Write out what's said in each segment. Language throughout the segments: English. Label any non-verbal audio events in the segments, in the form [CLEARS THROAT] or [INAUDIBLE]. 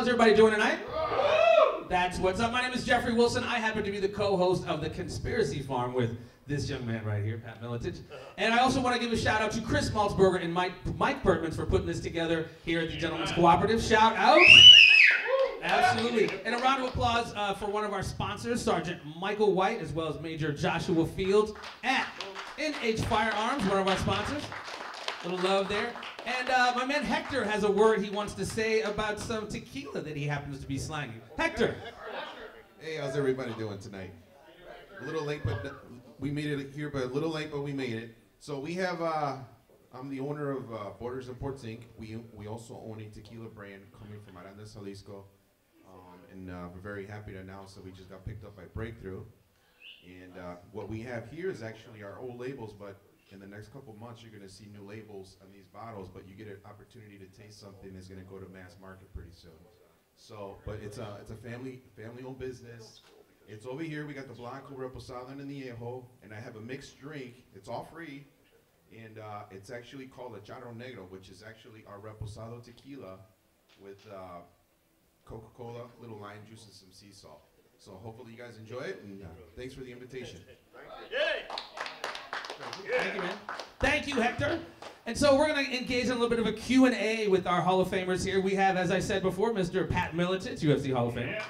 how's everybody doing tonight? That's what's up. My name is Jeffrey Wilson. I happen to be the co-host of the Conspiracy Farm with this young man right here, Pat Miletich. And I also want to give a shout out to Chris Maltzberger and Mike Mike for putting this together here at the Gentlemen's Cooperative. Shout out. Absolutely. And a round of applause uh, for one of our sponsors, Sergeant Michael White, as well as Major Joshua Fields at NH Firearms, one of our sponsors. Little love there. And uh, my man Hector has a word he wants to say about some tequila that he happens to be slanging. Hector. Hey, how's everybody doing tonight? A little late, but we made it here, but a little late, but we made it. So we have, uh, I'm the owner of uh, Borders Imports Inc. We, we also own a tequila brand coming from Arandas, Jalisco. Um, and uh, we're very happy to announce that we just got picked up by Breakthrough. And uh, what we have here is actually our old labels, but in the next couple months, you're going to see new labels on these bottles, but you get an opportunity to taste something that's going to go to mass market pretty soon. So, but it's a it's a family family owned business. It's over here. We got the Blanco Reposado and the Añejo, and I have a mixed drink. It's all free, and uh, it's actually called a Charro Negro, which is actually our Reposado tequila with uh, Coca-Cola, little lime juice, and some sea salt. So hopefully you guys enjoy it, and uh, thanks for the invitation. Thank you, man. Thank you, Hector. And so we're going to engage in a little bit of a Q&A with our Hall of Famers here. We have, as I said before, Mr. Pat Miletich, UFC Hall of Famer.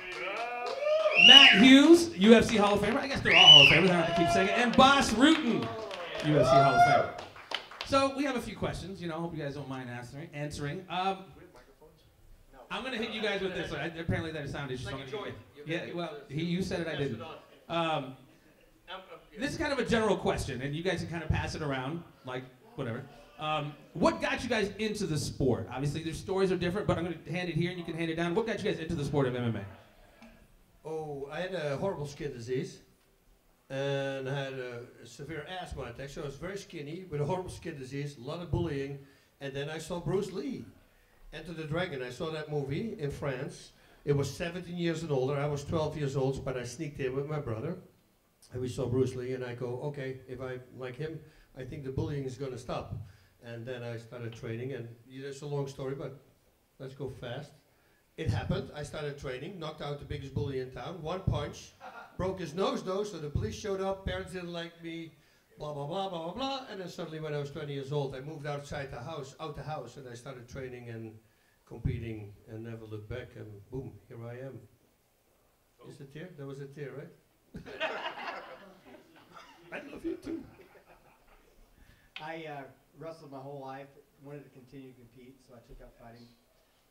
Matt Hughes, UFC Hall of Famer. I guess they're all Hall of Famers. I don't have to keep saying it. And Bas Rutten, UFC Hall of Famer. So we have a few questions. You know, I hope you guys don't mind answering. answering. Um, I'm going to hit you guys with this. Apparently that sound issue. so I'm gonna you- Yeah, well, he, you said it, I didn't. Um, this is kind of a general question, and you guys can kind of pass it around, like whatever. Um, what got you guys into the sport? Obviously, their stories are different, but I'm going to hand it here, and you can hand it down. What got you guys into the sport of MMA? Oh, I had a horrible skin disease. And I had a severe asthma attack, so I was very skinny with a horrible skin disease, a lot of bullying. And then I saw Bruce Lee, Enter the Dragon. I saw that movie in France. It was 17 years and older. I was 12 years old, but I sneaked in with my brother. We saw Bruce Lee, and I go, okay, if I like him, I think the bullying is going to stop. And then I started training, and it's a long story, but let's go fast. It happened. I started training, knocked out the biggest bully in town, one punch, broke his nose though, so the police showed up, parents didn't like me, blah, blah, blah, blah, blah, blah. And then suddenly when I was 20 years old, I moved outside the house, out the house, and I started training and competing and never looked back, and boom, here I am. Is it tear? There was a tear, right? I love you too. I uh, wrestled my whole life, wanted to continue to compete, so I took up fighting.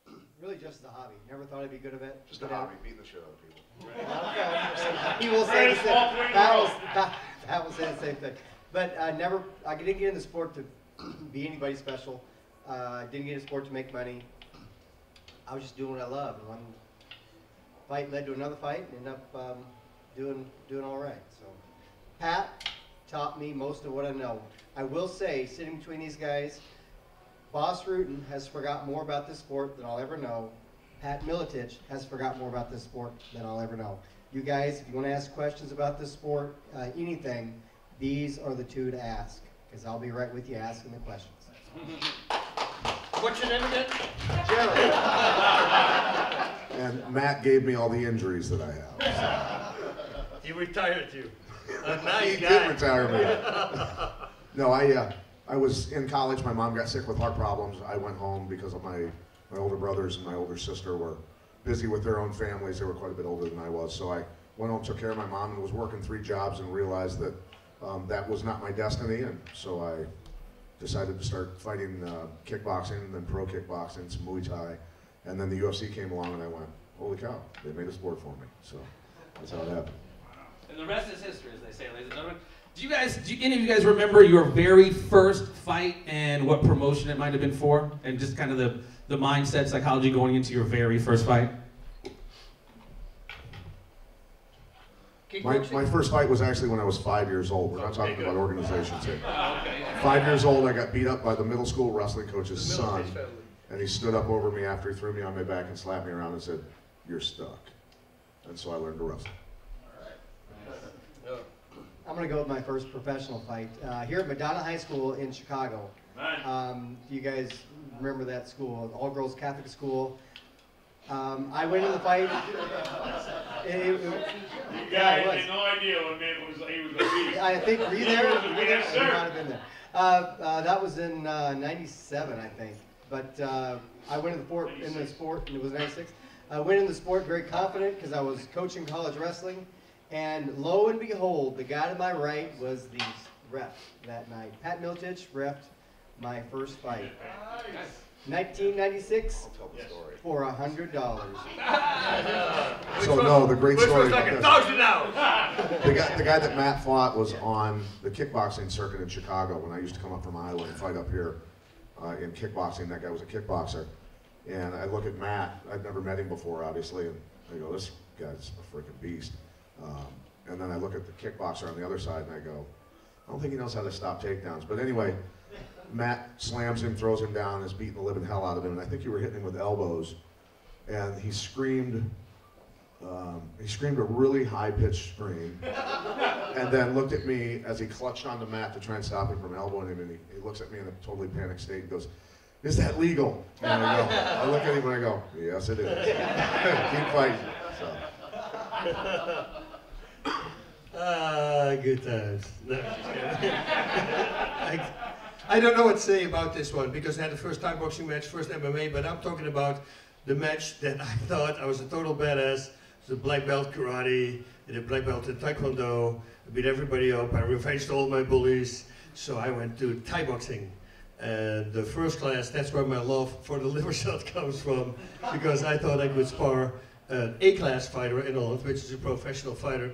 [CLEARS THROAT] really just as a hobby. Never thought I'd be good at it. Just a good at hobby, beating the shit out of people. it. [LAUGHS] He will say the same. That was that, that will say the same thing. But I never, I didn't get in the sport to [CLEARS THROAT] be anybody special. Uh, I didn't get in the sport to make money. I was just doing what I loved. And one fight led to another fight, and ended up um, doing doing all right. So, Pat taught me most of what I know. I will say, sitting between these guys, Bas Rutten has forgot more about this sport than I'll ever know. Pat Miletich has forgot more about this sport than I'll ever know. You guys, if you want to ask questions about this sport, uh, anything, these are the two to ask, because I'll be right with you asking the questions. What's your name again? Jerry. [LAUGHS] And Matt gave me all the injuries that I have. He retired you. [LAUGHS] A nice He guy. did retire me. [LAUGHS] No, I, uh, I was in college. My mom got sick with heart problems. I went home because of my, my older brothers and my older sister were busy with their own families. They were quite a bit older than I was. So I went home, took care of my mom, and was working three jobs and realized that um, that was not my destiny. And so I decided to start fighting uh, kickboxing and then pro kickboxing, some Muay Thai. And then the UFC came along and I went, holy cow, they made a sport for me. So that's how it happened. And the rest is history, as they say, ladies and gentlemen. Do you guys, do any of you guys remember your very first fight and what promotion it might have been for? And just kind of the, the mindset, psychology going into your very first fight? My, my first fight was actually when I was five years old. We're not talking good. about organizations [LAUGHS] here. Five years old, I got beat up by the middle school wrestling coach's son, and he stood up over me after he threw me on my back and slapped me around and said, "You're stuck." And so I learned to wrestle. I'm going to go with my first professional fight uh, here at Madonna High School in Chicago. Um, you guys remember that school, all girls Catholic school. Um, I went in the fight. It- it- it- You Yeah, it guys was. had no idea when man was, he was a beast. I think, were you there? Yes, Were you there? sir. Might have been there. Uh, uh, that was in uh, 97, I think. But uh, I went in the sport, in the sport, and it was 96. I went in the sport very confident because I was coaching college wrestling. And lo and behold, the guy to my right was the ref that night. Pat Miletich refed my first fight. 1996 I'll tell the story. for a hundred dollars. [LAUGHS] So no, the great Which story was like a thousand dollars. [LAUGHS] The guy, the guy that Matt fought was on the kickboxing circuit in Chicago when I used to come up from Iowa and fight up here uh, in kickboxing. That guy was a kickboxer. And I look at Matt, I'd never met him before, obviously, and I go, this guy's a freaking beast. Um, and then I look at the kickboxer on the other side and I go, I don't think he knows how to stop takedowns. But anyway, Matt slams him, throws him down, is beating the living hell out of him. And I think you were hitting him with elbows. And he screamed, um, he screamed a really high pitched scream and then looked at me as he clutched onto Matt to try and stop him from elbowing him, and he, he looks at me in a totally panicked state and goes, "Is that legal?" And I go, I look at him and I go, "Yes, it is." [LAUGHS] Keep fighting. So, Ah, good times. No. [LAUGHS] I, I don't know what to say about this one because I had the first time boxing match, first MMA, but I'm talking about the match that I [LAUGHS] thought I was a total badass. The black belt karate, and a black belt in taekwondo. I beat everybody up. I revenged all my bullies. So I went to Thai boxing. And the first class, that's where my love for the [LAUGHS] liver shot comes from, because I thought I could spar an A-class fighter in Holland, which is a professional fighter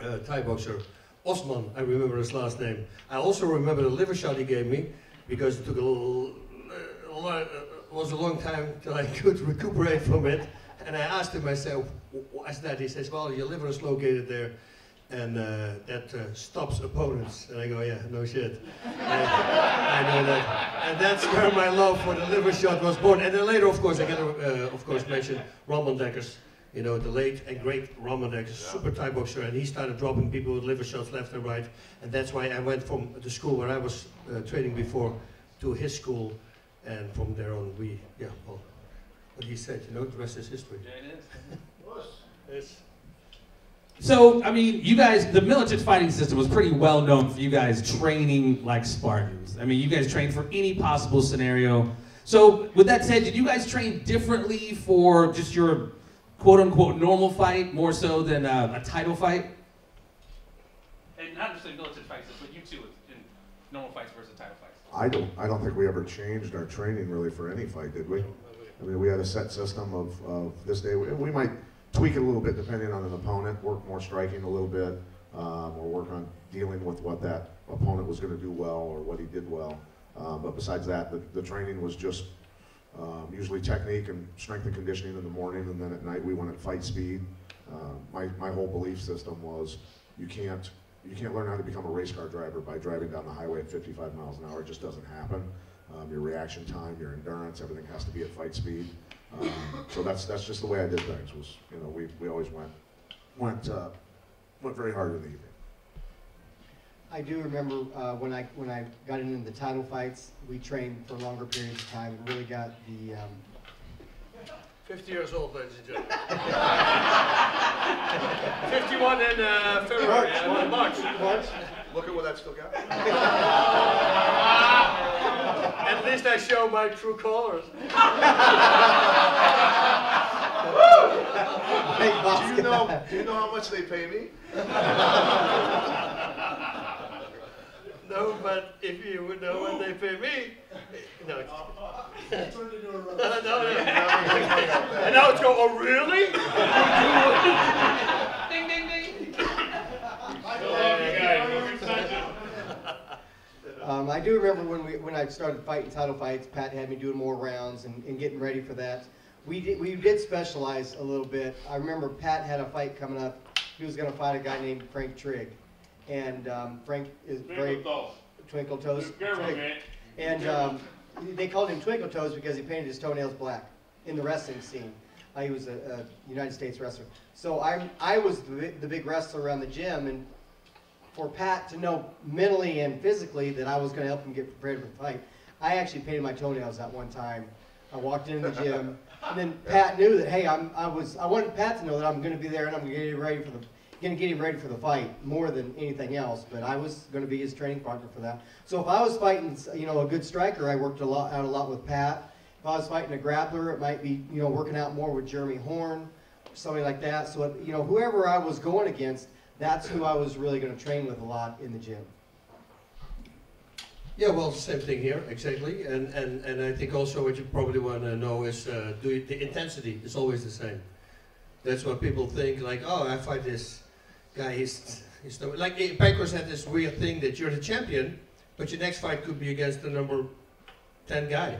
uh, Thai boxer, Osman, I remember his last name. I also remember the liver shot he gave me because it took a, a lot, uh, was a long time till I [LAUGHS] could recuperate from it. And I asked him, I said, what's that? He says, well, your liver is located there and uh, that uh, stops opponents. And I go, yeah, no shit. [LAUGHS] I, know that. And that's where my love for the liver shot was born. And then later, of course, I gotta, uh, of course, mention Ramon Dekkers. You know, the late and great Ramon, Dekkers, super Thai boxer, and he started dropping people with liver shots left and right. And that's why I went from the school where I was uh, training before to his school. And from there on, we, yeah, well, what he said, you know, the rest is history. Yeah, [LAUGHS] Yes. So, I mean, you guys, the Miletich fighting system was pretty well known for you guys training like Spartans. I mean, you guys trained for any possible scenario. So, with that said, did you guys train differently for just your quote unquote normal fight more so than uh, a title fight? And not just in militant fights, but you too, in normal fights versus title fights. I don't, I don't think we ever changed our training really for any fight, did we? I mean, we had a set system of, of this day. We, we might tweak it a little bit depending on an opponent, work more striking a little bit, um, or work on dealing with what that opponent was going to do well or what he did well. Um, but besides that, the, the training was just um, usually technique and strength and conditioning in the morning, and then at night we went at fight speed. Um, my, my whole belief system was you can't you can't learn how to become a race car driver by driving down the highway at 55 miles an hour. It just doesn't happen. Um, your reaction time, your endurance, everything has to be at fight speed. Um, so that's that's just the way I did things. Was you know we, we always went went uh, went very hard in the evening. I do remember uh, when I when I got into the title fights, we trained for longer periods of time. We really got the um, 50 years old, ladies and gentlemen. 51 in uh, February, uh, March. Look at what that still got. At least I show my true colors. Do you know? Do you know how much they pay me? No, but if you would know what they pay me, no. [LAUGHS] it's- [LAUGHS] no, no. And now it's go, oh really? [LAUGHS] Ding, ding, ding. You guys, look at Sanjay. Um, I do remember when we when I started fighting title fights, Pat had me doing more rounds and, and getting ready for that. We did we did specialize a little bit. I remember Pat had a fight coming up. He was going to fight a guy named Frank Trigg, and um, Frank is very Twinkle toes. twinkle toes. Be careful, Trigg. man. And um, they called him Twinkle Toes because he painted his toenails black in the wrestling scene. Uh, he was a, a United States wrestler. So I I was the, the big wrestler around the gym, and for Pat to know mentally and physically that I was going to help him get prepared for the fight, I actually painted my toenails that one time I walked into the gym, and then [LAUGHS] Pat knew that hey, I'm I was I wanted Pat to know that I'm going to be there and I'm going to get ready for the going to get him ready for the fight more than anything else. But I was going to be his training partner for that. So if I was fighting, you know, a good striker, I worked a lot out a lot with Pat. If I was fighting a grappler, it might be you know working out more with Jeremy Horn, somebody like that. So you know, whoever I was going against, that's who I was really going to train with a lot in the gym. Yeah, well, same thing here, exactly. And, and, and I think also what you probably want to know is uh, do you, the intensity is always the same. That's what people think, like, oh, I fight this guy, he's, he's no, like, eh, Pancrase had this weird thing that you're the champion, but your next fight could be against the number 10 guy.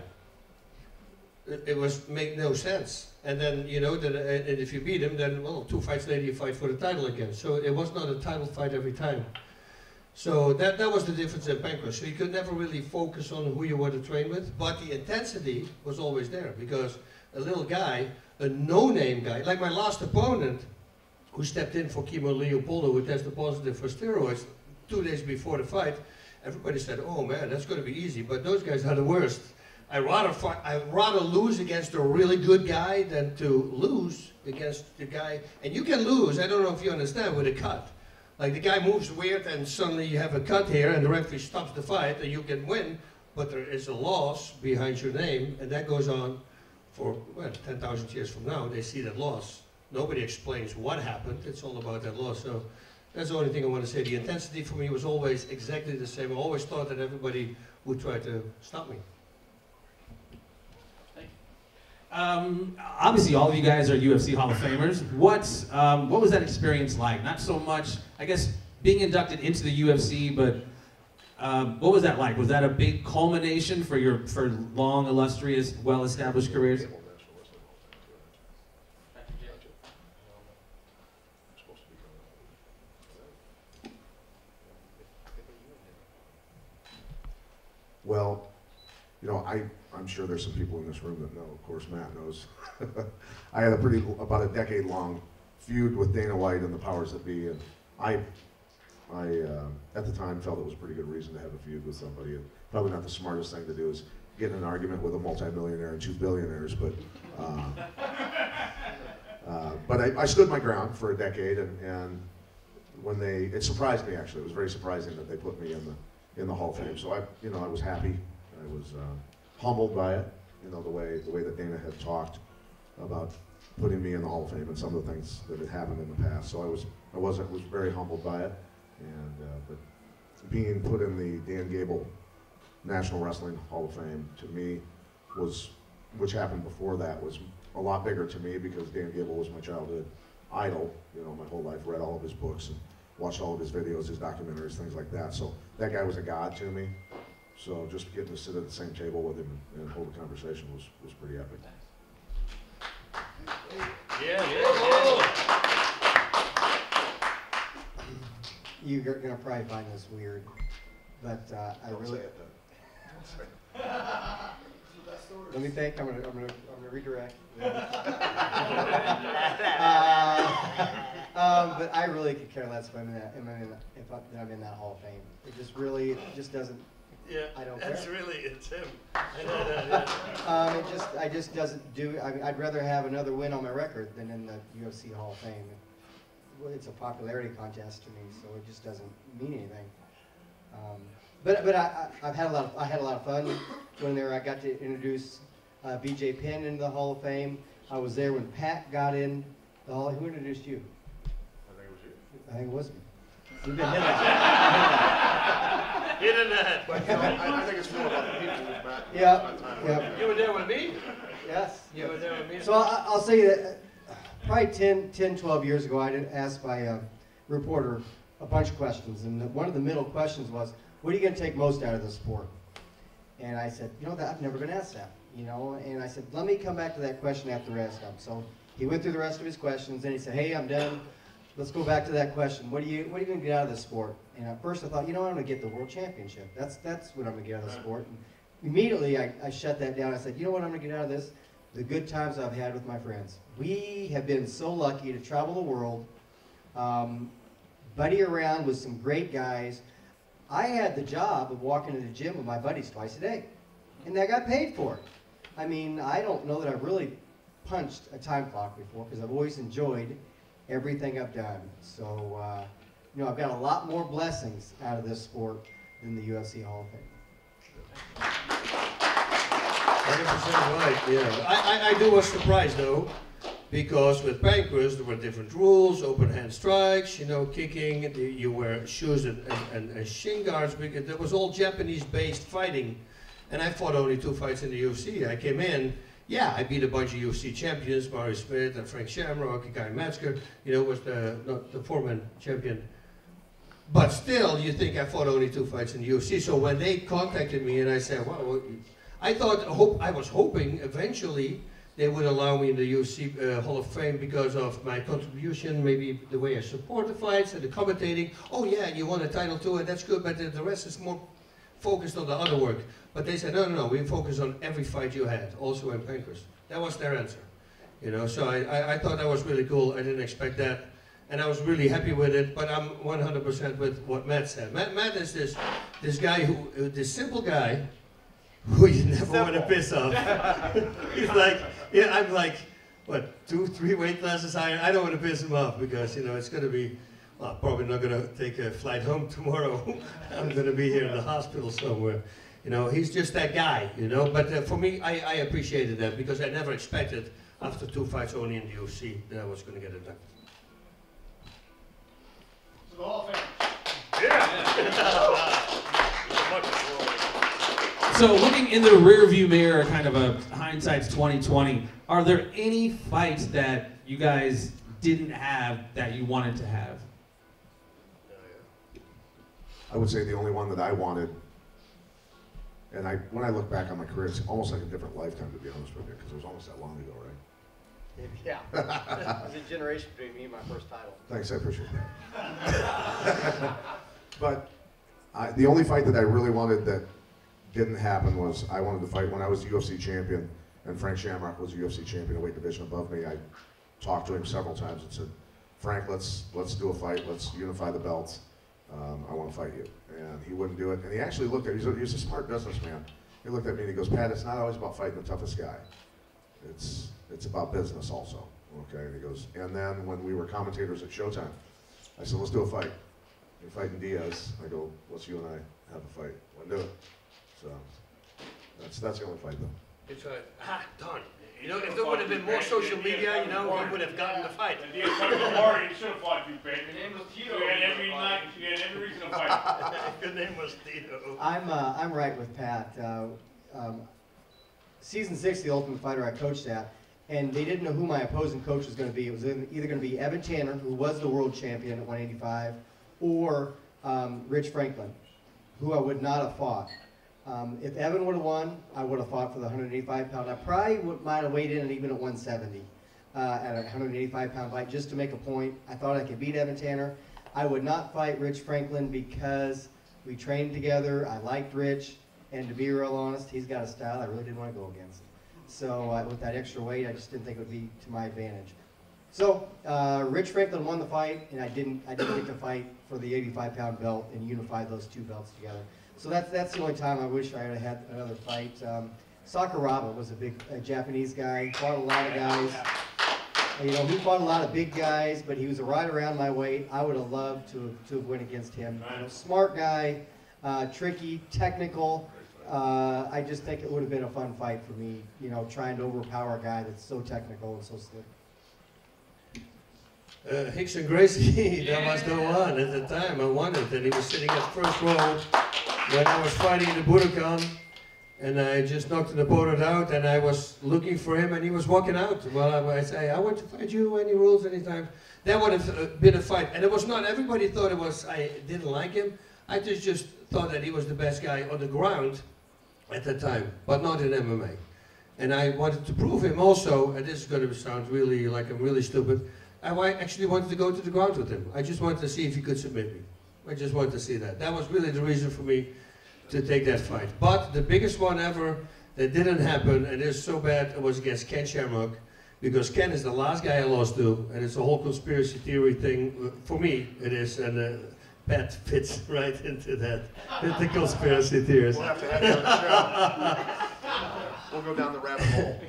It, it was, make no sense. And then, you know, that, uh, and if you beat him, then, well, two fights later you fight for the title again. So it was not a title fight every time. So that, that was the difference in Pancrase. So you could never really focus on who you were to train with, but the intensity was always there because a little guy, a no-name guy, like my last opponent, who stepped in for Kimo Leopoldo, who tested positive for steroids two days before the fight, everybody said, "Oh man, that's going to be easy." But those guys are the worst. I rather fight, I rather lose against a really good guy than to lose against the guy. And you can lose. I don't know if you understand with a cut. Like the guy moves weird and suddenly you have a cut here and the referee stops the fight and you can win, but there is a loss behind your name and that goes on for, well, 10,000 years from now, they see that loss. Nobody explains what happened, it's all about that loss. So that's the only thing I want to say. The intensity for me was always exactly the same. I always thought that everybody would try to stop me. Thank you. Um, obviously, all of you guys are UFC Hall of Famers. What um, what was that experience like? Not so much, I guess, being inducted into the UFC, but um, what was that like? Was that a big culmination for your for long, illustrious, well-established careers? Well, you know, I, I'm sure there's some people in this room that know. Of course, Matt knows. [LAUGHS] I had a pretty, about a decade-long feud with Dana White and the powers that be, and I, I, uh, at the time, felt it was a pretty good reason to have a feud with somebody. And probably not the smartest thing to do is get in an argument with a multimillionaire and two billionaires, but, uh, uh, but I, I stood my ground for a decade, and, and when they, it surprised me actually. It was very surprising that they put me in the in the Hall of Fame. So I, you know, I was happy. I was uh, humbled by it. You know, the way the way that Dana had talked about putting me in the Hall of Fame and some of the things that had happened in the past. So I was I was I was very humbled by it. And uh, but being put in the Dan Gable National Wrestling Hall of Fame to me was, which happened before that, was a lot bigger to me because Dan Gable was my childhood idol. You know, my whole life read all of his books and watched all of his videos, his documentaries, things like that. So that guy was a god to me. So just getting to sit at the same table with him and hold a conversation was, was pretty epic. Yeah, yeah, You're gonna probably find this weird, but uh, I Don't really. [LAUGHS] [LAUGHS] say. Let me think. I'm gonna. I'm gonna. I'm gonna redirect. uh, [LAUGHS] um, but I really could care less if I'm in that. If I'm in, if I, that I'm in that Hall of Fame. It just really. It just doesn't. Yeah, I don't that's care. really it's him. I know that. Yeah. Um, it just. I just doesn't do. I mean, I'd rather have another win on my record than in the UFC Hall of Fame. Well, it's a popularity contest to me, so it just doesn't mean anything. Um, but but I, I, I've had a lot of I had a lot of fun when there. I got to introduce uh, B.J. Penn into the Hall of Fame. I was there when Pat got in the Hall. Who introduced you? I think it was you. I think it was me. You've been hitting that. Hit that. But you I, I think it's more about the people who's back. Yeah, my yeah. You were there with me. Yes. You were there with me. So I, I'll say that uh, probably 10, 10, 12 years ago, I did asked by a reporter a bunch of questions, and one of the middle questions was, "What are you going to take most out of the sport?" And I said, "You know, that I've never been asked that." You know, and I said, "Let me come back to that question after rest of them." So he went through the rest of his questions, and he said, "Hey, I'm done. Let's go back to that question. What do you What are you going to get out of this sport?" And at first, I thought, you know, I'm going to get the world championship. That's that's what I'm going to get out of the sport. And immediately, I, I shut that down. I said, you know what I'm going to get out of this? The good times I've had with my friends. We have been so lucky to travel the world, um, buddy around with some great guys. I had the job of walking to the gym with my buddies twice a day, and I got paid for it. I mean, I don't know that I've really punched a time clock before because I've always enjoyed everything I've done. So, uh, you know, I've got a lot more blessings out of this sport than the UFC Hall of Fame. Hundred percent right, yeah. I, I, I do was surprised though, because with Pancrase there were different rules, open hand strikes, you know, kicking, you- wear shoes and, and, and, shin guards, because there was all Japanese based fighting. And I fought only two fights in the UFC. I came in, yeah, I beat a bunch of UFC champions, Mario Smith and Frank Shamrock, Guy Mezger, you know, was the, not the four-man champion. But still, you think I fought only two fights in the UFC. So when they contacted me and I said, well, I thought, hope, I was hoping eventually they would allow me in the UFC uh, Hall of Fame because of my contribution, maybe the way I support the fights and the commentating. Oh yeah, you won a title too, and that's good, but the, rest is more focused on the other work. But they said, no, no, no, we focus on every fight you had, also in Pancrase. That was their answer. You know, so I, I, I thought that was really cool. I didn't expect that. And I was really happy with it, but I'm 100% with what Matt said. Matt, Matt is this, this guy who, uh, this simple guy who you never want to piss off. [LAUGHS] He's like, yeah, I'm like, what, two, three weight classes higher? I don't want to piss him off because, you know, it's going to be, well, probably not going to take a flight home [LAUGHS] tomorrow. I'm going to be here in the hospital somewhere. You know, he's just that guy, you know. But uh, for me, I, I appreciated that because I never expected after two fights only in the UFC that I was going to get it done. To the Hall of Fame. [LAUGHS] So looking in the rearview mirror, kind of a hindsight's 2020, are there any fights that you guys didn't have that you wanted to have? I would say the only one that I wanted, and I when I look back on my career, it's almost like a different lifetime to be honest with you, because it was almost that long ago, right? [LAUGHS] Yeah. it was a generation between me and my first title. Thanks, I appreciate that. [LAUGHS] but I, the only fight that I really wanted that didn't happen was I wanted to fight when I was UFC champion, and Frank Shamrock was UFC champion, a weight division above me. I talked to him several times and said, Frank, let's let's do a fight. Let's unify the belts. Um, I want to fight you. And he wouldn't do it. And he actually looked at he's a, he's a smart businessman. He looked at me and he goes, Pat, it's not always about fighting the toughest guy. It's it's about business also. Okay. And he goes, and then when we were commentators at Showtime, I said, let's do a fight. You're fighting Diaz. I go, let's you and I have a fight. Let's do it. So that's that's the only fight though. It's right. Ah, darn. You know, if there would have been more social media, you know, we would have gotten the fight. And Diaz wanted to he should have fought you, baby. Your name was Tito. You had every night, you had every reason to fight. [LAUGHS] Your name was Tito. I'm, uh, I'm right with Pat. Uh, um, season six, The Ultimate Fighter, I coached at, and they didn't know who my opposing coach was going to be. It was either going to be Evan Tanner, who was the world champion at 185, or um, Rich Franklin, who I would not have fought. Um, if Evan would have won, I would have fought for the 185 pound. I probably would, might have weighed in even at 170 uh, at a 185 pound fight just to make a point. I thought I could beat Evan Tanner. I would not fight Rich Franklin because we trained together. I liked Rich, and to be real honest, he's got a style I really didn't want to go against. So uh, with that extra weight, I just didn't think it would be to my advantage. So uh, Rich Franklin won the fight, and I didn't. I didn't get to fight for the 85 pound belt and unify those two belts together. So that's that's the only time I wish I had had another fight. Um, Sakuraba was a big a Japanese guy. Fought a lot of guys. You know, he fought a lot of big guys, but he was right around my weight. I would have loved to to have went against him. You know, smart guy, uh, tricky, technical. Uh, I just think it would have been a fun fight for me. You know, trying to overpower a guy that's so technical and so slick. Uh, and Gracie, [LAUGHS] that was the one at the time. I it, and he was sitting at first row when I was fighting in the Budokan. And I just knocked the opponent out, and I was looking for him, and he was walking out. Well, I, I say, I want to fight you. Any rules, anytime. That would have uh, been a fight, and it was not. Everybody thought it was. I didn't like him. I just just thought that he was the best guy on the ground at the time, but not in MMA. And I wanted to prove him also. And this is going to sound really like I'm really stupid. I actually wanted to go to the ground with him. I just wanted to see if he could submit me. I just wanted to see that. That was really the reason for me to take that fight. But the biggest one ever that didn't happen, and it's so bad, it was against Ken Shamrock, because Ken is the last guy I lost to, and it's a whole conspiracy theory thing. For me, it is, and uh, Pat fits [LAUGHS] right into that, the conspiracy theories. We'll have to have you on the show. [LAUGHS] we'll go down the rabbit hole.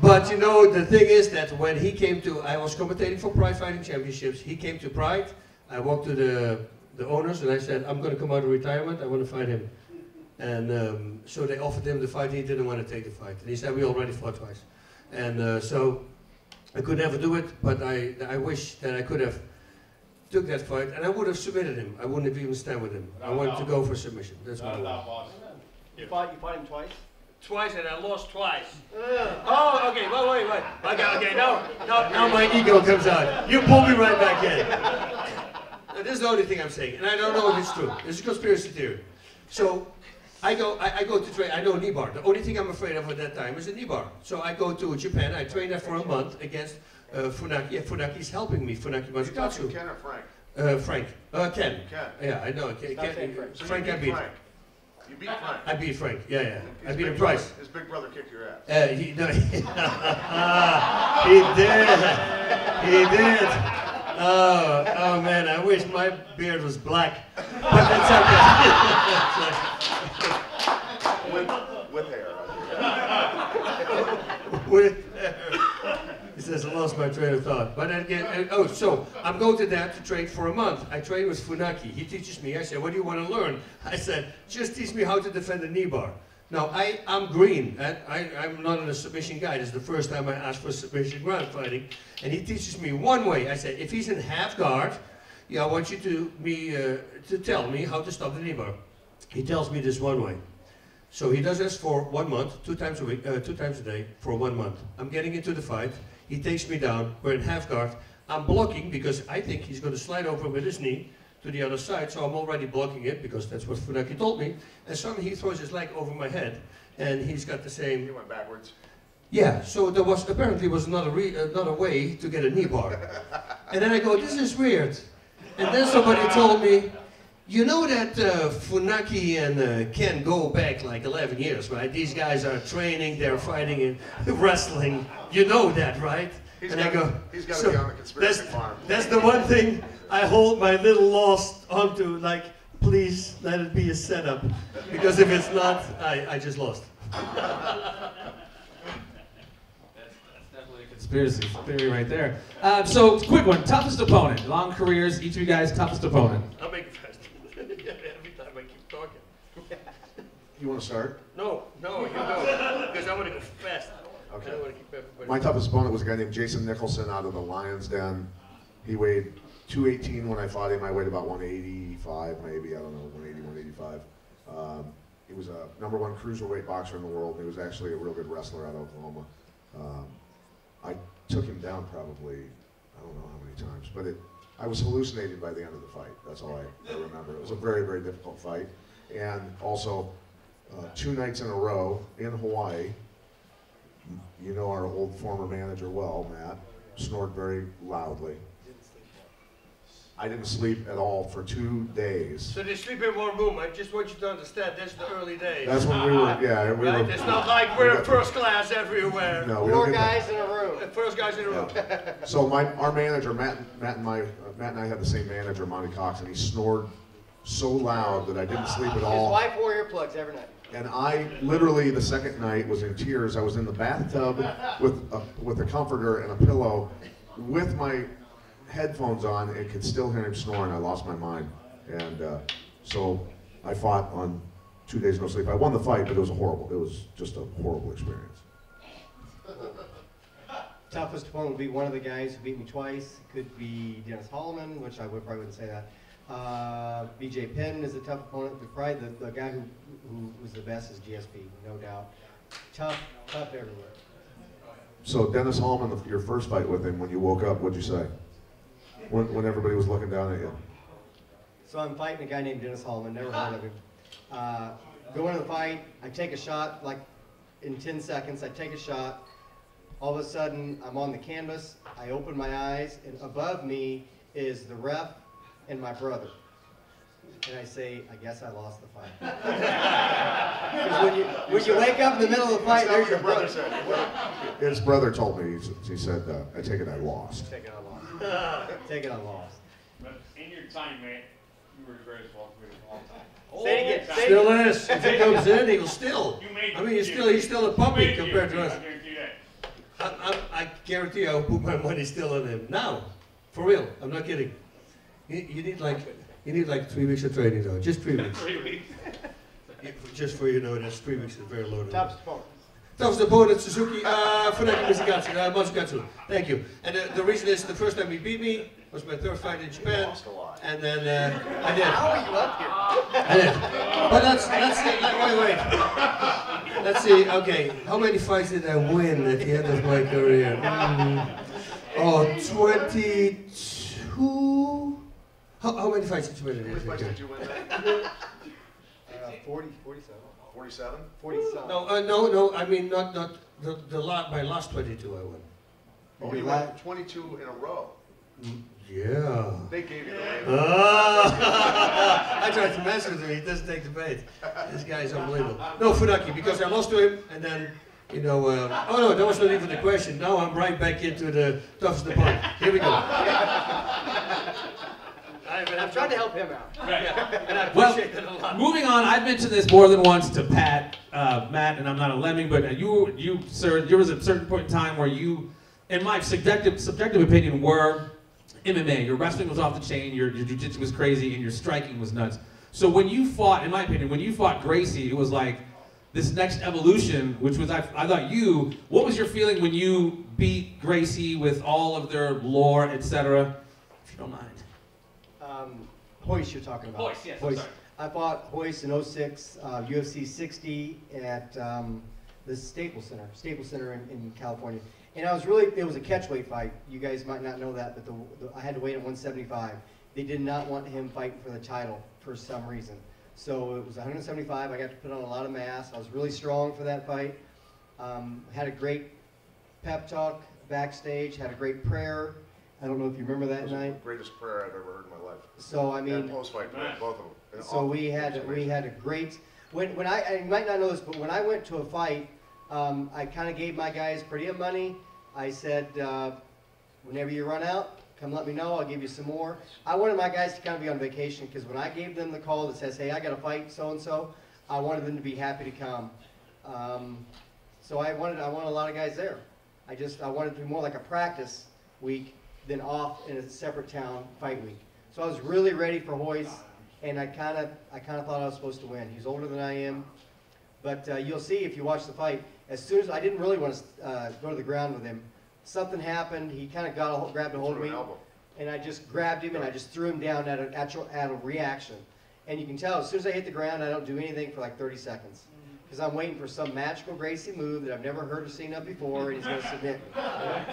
But you know, the thing is that when he came to, I was commentating for Pride Fighting Championships. He came to Pride. I walked to the the owners and I said, I'm going to come out of retirement. I want to fight him. And um, so they offered him the fight. He didn't want to take the fight. And he said, we already fought twice. And uh, so I could never do it. But I I wish that I could have took that fight and I would have submitted him. I wouldn't have even stand with him. I wanted to go for submission. That's what I wanted. You fought, you fought him twice? Twice and I lost twice. Oh, okay, wait, wait, wait. Okay, okay, now, now, now my ego comes out. You pull me right back in. Now, this is the only thing I'm saying, and I don't know if it's true. This is a conspiracy theory. So, I go, I, I go to train, I know knee bar. The only thing I'm afraid of at that time is a knee bar. So I go to Japan, I train there for a month against uh, Funaki, and Funaki's helping me, Funaki You talking Masakatsu. Ken or Frank? Uh, Frank, uh, Ken. Ken. Yeah, I know, Ken, Stop Ken- saying Frank. So Frank I beat beat. Frank. You beat Frank. I beat Frank, yeah, yeah. I beat him twice. His big brother kicked your ass. Uh, he, no, [LAUGHS] he did. He did. Oh, oh man, I wish my beard was black. But that's okay. With, with hair. With- he says, I lost my train of thought. But again, uh, oh, so I'm going to that to train for a month. I train with Funaki. He teaches me. I said, what do you want to learn? I said, just teach me how to defend a knee bar. Now, I, I'm green. and I, I'm not a submission guy. This is the first time I asked for submission ground fighting. And he teaches me one way. I said, if he's in half guard, yeah, I want you to, me, uh, to tell me how to stop the knee bar. He tells me this one way. So he does this for one month, two times a week, uh, two times a day, for one month. I'm getting into the fight. He takes me down. We're in half guard. I'm blocking because I think he's going to slide over with his knee to the other side. So I'm already blocking it because that's what Funaki told me. And suddenly he throws his leg over my head, and he's got the same. He went backwards. Yeah. So there was apparently was another re- another way to get a knee bar. [LAUGHS] and then I go, this is weird. And then somebody told me, you know that uh, Funaki and uh, Ken go back like 11 years, right? These guys are training, they're fighting in [LAUGHS] wrestling. You know that, right? He's and I gotta- go, he's gotta "So be on the conspiracy that's, farm." That's the one thing I hold my little lost onto, like, please let it be a setup. Because if it's not, I, I just lost. That's, [LAUGHS] that's definitely a conspiracy theory right there. Uh, so, quick one. Toughest opponent. Long careers. Each of you guys, toughest opponent. I'll make it fast. Every time I keep talking. You want to start? No, no, you go. [LAUGHS] Because I want to go fast. Okay. I want to keep everybody. My toughest opponent was a guy named Jason Nicholson out of the Lions Den. He weighed 218 when I fought him. I weighed about 185, maybe. I don't know, 180, 185. Um, he was a number one cruiserweight boxer in the world. He was actually a real good wrestler out of Oklahoma. Um, I took him down probably, I don't know how many times, but it, I was hallucinating by the end of the fight. That's all I, I remember. It was a very, very difficult fight. And also, uh, two nights in a row in Hawaii, you know our old former manager well, Matt, snored very loudly. I didn't sleep at all for two days. So they sleep in one room. I just want you to understand, that's the early days. That's when we were, [LAUGHS] yeah, we right? were. It's not like we're in first class everywhere. No, we Four don't that. guys in a room. [LAUGHS] First guys in the room. So my, our manager, Matt, Matt and my, uh, Matt and I had the same manager, Monty Cox, and he snored so loud that I didn't sleep at all. His all. wife wore earplugs every night. And I literally the second night was in tears. I was in the bathtub with a, with a comforter and a pillow, with my headphones on, and could still hear him snoring. I lost my mind, and uh, so I fought on two days no sleep. I won the fight, but it was a horrible. It was just a horrible experience. Toughest opponent would be one of the guys who beat me twice. Could be Dennis Hallman, which I would probably wouldn't say that. Uh, BJ Penn is a tough opponent, but probably the, the guy who, who was the best is GSP, no doubt. Tough, tough everywhere. So Dennis Hallman, your first fight with him, when you woke up, what'd you say? When, when everybody was looking down at you. So I'm fighting a guy named Dennis Hallman, never heard of him. Uh, go into the fight, I take a shot, like in 10 seconds, I take a shot. All of a sudden, I'm on the canvas, I open my eyes, and above me is the ref and my brother. And I say, I guess I lost the fight. [LAUGHS] when you, when you wake up in the middle of the fight, there's your brother. His brother told me. He, said, uh, "I take it I lost." Take it, I lost. [LAUGHS] Take it, I lost. But in your time, man, you were the greatest welterweight of all time. Say it again. Still again. is. If he comes in, he will still. You made I mean, he's still, he's still a puppy compared to us. I, I, I guarantee you I'll put my money still on him now, for real. I'm not kidding. You, you need like, you need like three weeks of training though, just three weeks. Three weeks. Just for you know, that's three weeks is very low. Top support. That was the opponent, Suzuki, uh, Funaki Mizugatsu, uh, Matsugatsu. Thank you. And uh, the reason is the first time he beat me was my third fight in Japan. Lost a lot. And then uh, I did. How are you up here? I did. But let's, let's see, like, wait, wait. Let's see, okay, how many fights did I win at the end of my career? Mm. Oh, 22? How, how many fights did you win at the end of you win [LAUGHS] Uh, 40, 47. 47? 47. No, uh, no, no, I mean, not, not, the, the la my last 22 I won. Oh, you won 22 in a row. Yeah. They gave you the ring. Ah, [LAUGHS] I tried to mess with him. He doesn't take the bait. This guy is unbelievable. No, Funaki, because I lost to him, and then, you know, uh, oh no, that was not even the question. Now I'm right back into the toughest opponent. Here we go. [LAUGHS] I, I'm trying to help him out. and I Well, that a lot. Moving on, I've mentioned this more than once to Pat, uh, Matt, and I'm not a lemming, but you, you, sir, there was a certain point in time where you, in my subjective, subjective opinion, were MMA. Your wrestling was off the chain, your, your jiu-jitsu was crazy, and your striking was nuts. So when you fought, in my opinion, when you fought Gracie, it was like this next evolution, which was, I, I thought you, what was your feeling when you beat Gracie with all of their lore, etc.? If you don't mind. Um, Royce, you're talking about. Royce, yes, sorry. I fought Royce in 06, uh, UFC 60 at um, the Staples Center, Staples Center in, in California. And I was really, it was a catchweight fight. You guys might not know that, but the, the, I had to wait at 175. They did not want him fighting for the title for some reason. So it was 175. I got to put on a lot of mass. I was really strong for that fight. Um, had a great pep talk backstage. Had a great prayer. I don't know if you remember that That was the night. greatest prayer I've ever heard in my life. So I mean, and post-fight prayer, both of them. And so we had was we had a great when when I, I you might not know this, but when I went to a fight, um, I kind of gave my guys pretty diem money. I said, uh, whenever you run out, come let me know. I'll give you some more. I wanted my guys to kind of be on vacation because when I gave them the call that says, hey, I got to fight so and so, I wanted them to be happy to come. Um, so I wanted I wanted a lot of guys there. I just I wanted to be more like a practice week than off in a separate town fight week. So I was really ready for Royce, and I kind of I kind of thought I was supposed to win. He's older than I am, but uh, you'll see if you watch the fight. As soon as I didn't really want to uh, go to the ground with him, something happened. He kind of got a, hold- grabbed a hold of me and I just grabbed him and I just threw him down at a, at a, at a reaction. And you can tell as soon as I hit the ground, I don't do anything for like 30 seconds. Because I'm waiting for some magical Gracie move that I've never heard or seen of before, and he's going to submit me.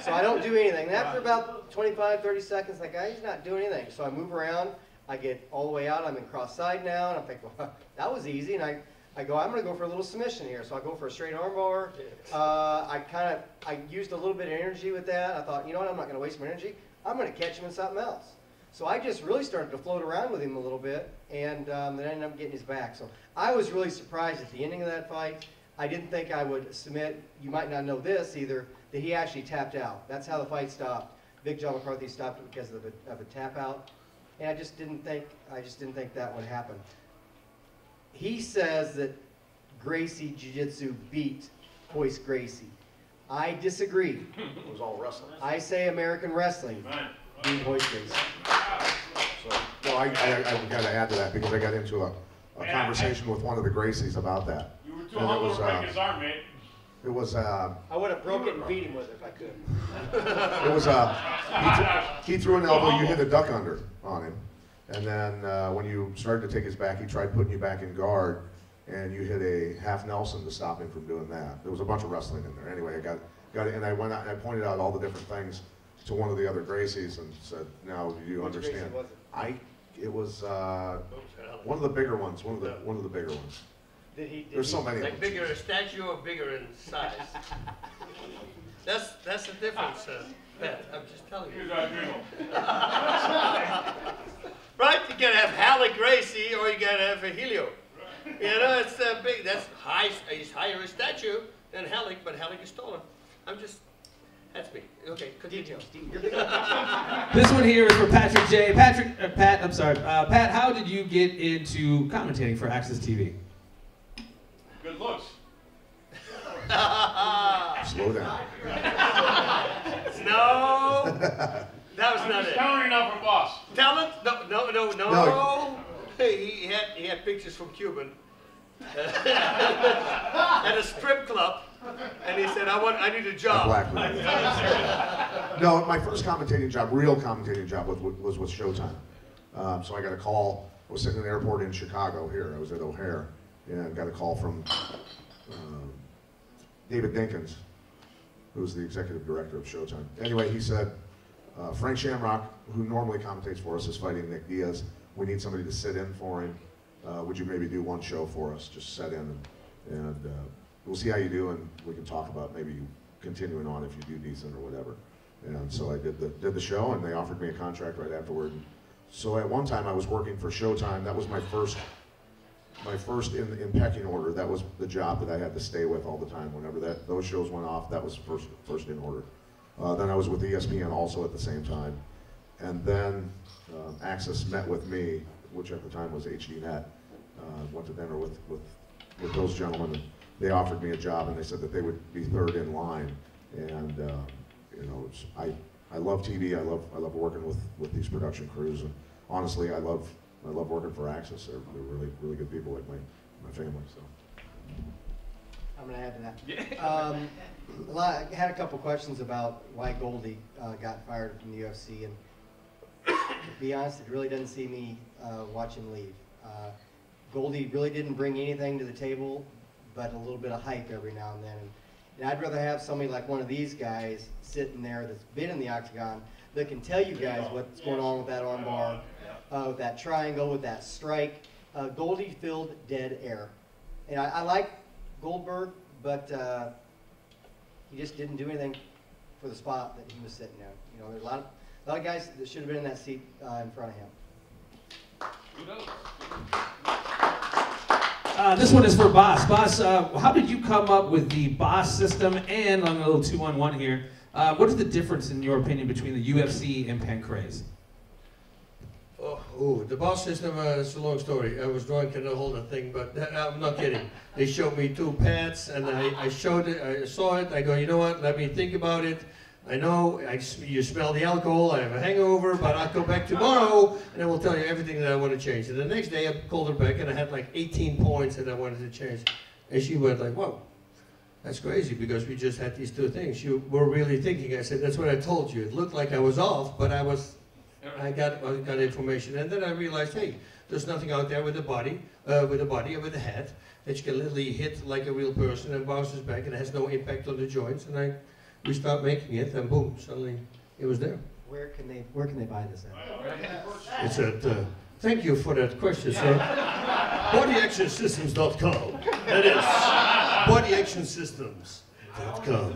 So I don't do anything. And after about 25, 30 seconds, that guy, he's not doing anything. So I move around, I get all the way out, I'm in cross side now, and I'm thinking, well, that was easy. And I, I go, I'm going to go for a little submission here. So I go for a straight arm bar. Uh, I kind of, I used a little bit of energy with that. I thought, you know what, I'm not going to waste my energy. I'm going to catch him in something else. So I just really started to float around with him a little bit, and um, then I ended up getting his back. So I was really surprised at the ending of that fight. I didn't think I would submit. You might not know this either, that he actually tapped out. That's how the fight stopped. Big John McCarthy stopped it because of a, of a tap out, and I just didn't think I just didn't think that would happen. He says that Gracie Jiu Jitsu beat Royce Gracie. I disagree. It was all wrestling. I say American Wrestling Right. beat Royce Gracie. So, well, I, I, I've got to add to that because I got into a, a Yeah, conversation with one of the Gracies about that. You were too And it humble was, to break uh, his arm, mate. It was, uh, I would have broke it and beat him with it if I could. [LAUGHS] it was, uh, he, threw, he threw an elbow, you hit a duck under on him. And then, uh, when you started to take his back, he tried putting you back in guard, and you hit a half Nelson to stop him from doing that. There was a bunch of wrestling in there. Anyway, I got, got it, and I went out and I pointed out all the different things to one of the other Gracies and said, now, do you Which Gracie understand? Was it? I, it was, uh, one of the bigger ones, one of the, one of the bigger ones. Did he? Did There's he, so many of Like them. bigger in stature or bigger in size? [LAUGHS] That's, that's the difference, uh, Pat, I'm just telling you. Here's our drill. [LAUGHS] Right, you gotta have Halle Gracie or you gotta have a Helio. You know, it's uh, big, that's high, he's higher in stature than Halleck, but Halleck is taller. I'm just, That's me. Okay, continue. Details. [LAUGHS] This one here is for Patrick J. Patrick, uh, Pat, I'm sorry. Uh, Pat, how did you get into commentating for AXS TV? Good looks. [LAUGHS] Slow down. No, that was I'm not just it. telling you now from Bas. Talent? No, no, no, no. No. Hey, he had he had pictures from Cuban [LAUGHS] at a strip club, and he said, "I want, I need a A job." black man. No, my first commentating job, real commentating job, was, was with Showtime. Um, so I got a call. I was sitting in the airport in Chicago. Here, I was at O'Hare, and got a call from um, David Dinkins, who's the executive director of Showtime. Anyway, he said, uh, Frank Shamrock, who normally commentates for us, is fighting Nick Diaz. We need somebody to sit in for him. Uh, would you maybe do one show for us? Just set in, and, and uh, we'll see how you do, and we can talk about maybe continuing on if you do decent or whatever. And so I did the did the show, and they offered me a contract right afterward. So at one time I was working for Showtime. That was my first my first in, in pecking order. That was the job that I had to stay with all the time. Whenever that those shows went off, that was first first in order. Uh, then I was with ESPN also at the same time, and then um, AXS met with me, which at the time was HDNet. Uh, went to dinner with, with with those gentlemen, they offered me a job, and they said that they would be third in line. And uh, you know, it's, I I love TV. I love I love working with with these production crews, and honestly, I love I love working for AXS. They're, they're really really good people, like my my family. So. I'm gonna add to that. [LAUGHS] Um, a lot, I had a couple questions about why Goldie uh, got fired from the UFC, and to be honest, it really doesn't see me uh, watch him leave. Uh, Goldie really didn't bring anything to the table, but a little bit of hype every now and then. And, and I'd rather have somebody like one of these guys sitting there that's been in the octagon that can tell you guys what's going on with that armbar, uh, with that triangle, with that strike. Uh, Goldie filled dead air, and I, I like Goldberg, but uh, he just didn't do anything for the spot that he was sitting in. You know, there's a lot of a lot of guys that should have been in that seat uh, in front of him. Uh, this one is for Bas. Bas, uh, how did you come up with the Bas system and on a little two-on-one here? Uh, what is the difference, in your opinion, between the UFC and Pancrase? Oh, ooh, the Bas system uh, a long story. I was drunk and the whole thing, but I'm not kidding. They showed me two pads, and I, I showed it. I saw it. I go, you know what? Let me think about it. I know I, you smell the alcohol. I have a hangover, but I'll go back tomorrow, and I will tell you everything that I want to change. And the next day, I called her back, and I had like 18 points that I wanted to change. And she went like, "Whoa, that's crazy," because we just had these two things. You were really thinking. I said, "That's what I told you." It looked like I was off, but I was I got I got information, and then I realized, hey, there's nothing out there with the body, uh, with the body or with the head that you can literally hit like a real person and bounces back, and has no impact on the joints. And I, we start making it, and boom, suddenly it was there. Where can they Where can they buy this at? It's at. Uh, thank you for that question, sir. BodyActionSystems.com. That is BodyActionSystems.com,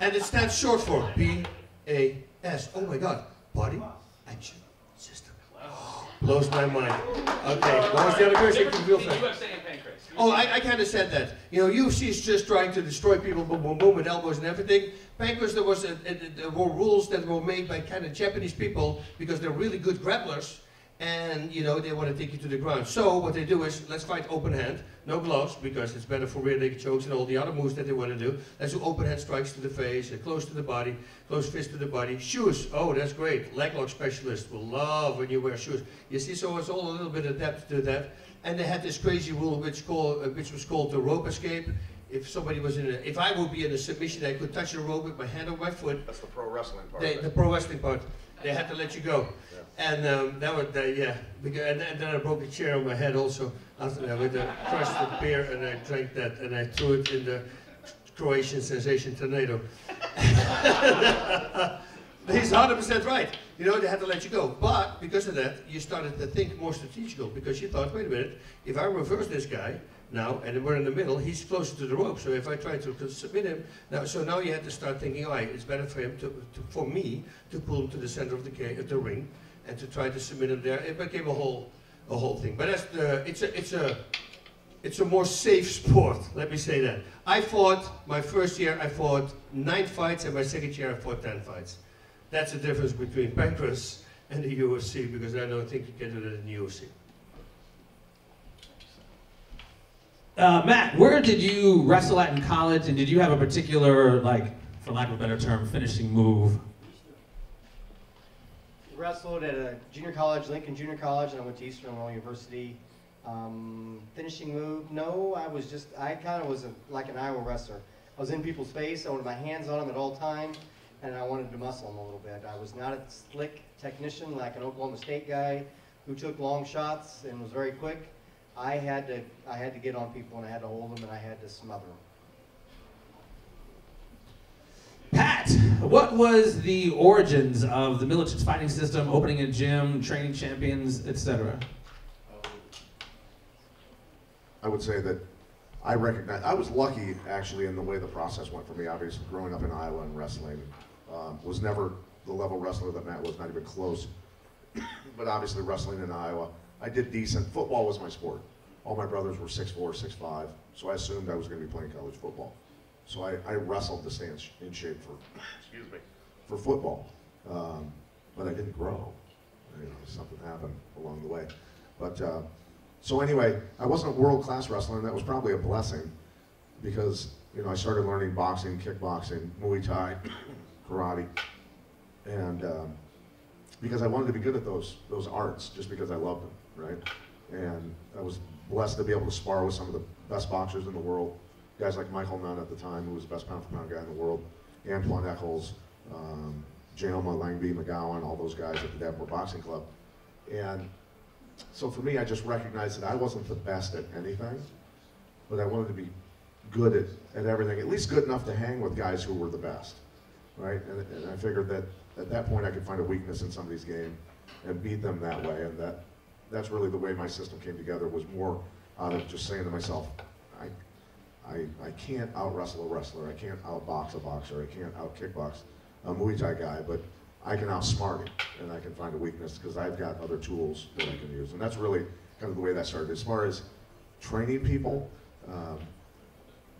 and it stands short for B A S. Oh my God, Body Action System. Blows my mind. Okay, what was the other question? Difference And. Oh, I, I kind of said that. You know, UFC is just trying to destroy people, boom, boom, boom, with elbows and everything. Pancrase, there was a, a, there were rules that were made by kind of Japanese people because they're really good grapplers, and you know they want to take you to the ground. So what they do is let's fight open hand, no gloves because it's better for rear naked chokes and all the other moves that they want to do. Let's do open hand strikes to the face, uh, close to the body, close fist to the body. Shoes, oh that's great. Leg lock specialist will love when you wear shoes. You see, so it's all a little bit adapted to that. And they had this crazy rule which called, uh, which was called the rope escape. If somebody was in a, if I would be in a submission, I could touch the rope with my hand or my foot. That's the pro wrestling part. They, the pro wrestling part, they had to let you go. Yeah. And um, that was, uh, yeah, and, and then I broke a chair on my head also after that with a crushed beer and I drank that and I threw it in the Croatian sensation tornado. [LAUGHS] He's 100% right. You know, they had to let you go. But because of that, you started to think more strategical because you thought, wait a minute, if I reverse this guy now and we're in the middle, he's closer to the rope. So if I try to submit him, now, so now you had to start thinking, all right, it's better for him to, to for me to pull him to the center of the, the ring and to try to submit him there. It became a whole, a whole thing. But that's the, it's a, it's a, it's a more safe sport. Let me say that. I fought my first year. I fought nine fights, and my second year I fought ten fights. That's the difference between Pancrase and the UFC because I don't think you can do that in the UFC. Uh, Matt, where did you wrestle at in college, and did you have a particular, like, for lack of a better term, finishing move? Wrestled at a junior college, Lincoln Junior College, and I went to Eastern Illinois University. Um, finishing move? No, I was just, I kind of was a, like an Iowa wrestler. I was in people's face, I wanted my hands on them at all times, and I wanted to muscle them a little bit. I was not a slick technician like an Oklahoma State guy who took long shots and was very quick. I had to, I had to get on people and I had to hold them and I had to smother them. Pat, what was the origins of the Miletich fighting system, opening a gym, training champions, etc.? I would say that I recognize, I was lucky actually in the way the process went for me. Obviously, growing up in Iowa and wrestling, um, was never the level wrestler that Matt was, not even close. [COUGHS] but obviously, wrestling in Iowa, I did decent. Football was my sport. All my brothers were 6'4, 6'5, so I assumed I was going to be playing college football. So I, I wrestled to stay in, in shape for, excuse me, for football. Um, but I didn't grow. You know, something happened along the way. But uh, so anyway, I wasn't a world class wrestler, and that was probably a blessing because you know I started learning boxing, kickboxing, Muay Thai, [COUGHS] karate, and um, because I wanted to be good at those those arts, just because I loved them, right? And I was blessed to be able to spar with some of the best boxers in the world, guys like Michael Nunn at the time, who was the best pound for pound guy in the world, Antoine Eccles, um, Langby McGowan, all those guys at the Davenport Boxing Club, and so for me, I just recognized that I wasn't the best at anything, but I wanted to be good at, at everything, at least good enough to hang with guys who were the best, right? And, and I figured that at that point I could find a weakness in somebody's game and beat them that way, and that that's really the way my system came together was more out of just saying to myself, I, I, I can't out wrestle a wrestler, I can't out box a boxer, I can't out kickbox a Muay Thai guy, but I can outsmart him and I can find a weakness because I've got other tools that I can use. And that's really kind of the way that started. As far as training people, um,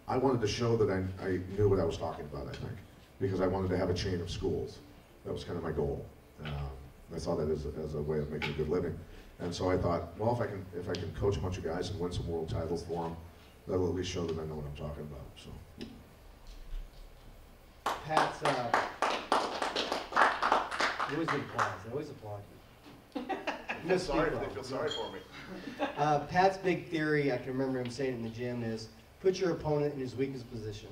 I wanted to show that I, I knew what I was talking about, I think, because I wanted to have a chain of schools. That was kind of my goal. Um, I saw that as a, as a way of making a good living. And so I thought, well, if I can if I can coach a bunch of guys and win some world titles for them, that'll at least show that I know what I'm talking about. So. Pat's, uh, you always get applause, I always applaud you. [LAUGHS] No sorry, they feel sorry for me. Uh, Pat's big theory, I can remember him saying it in the gym, is put your opponent in his weakest position.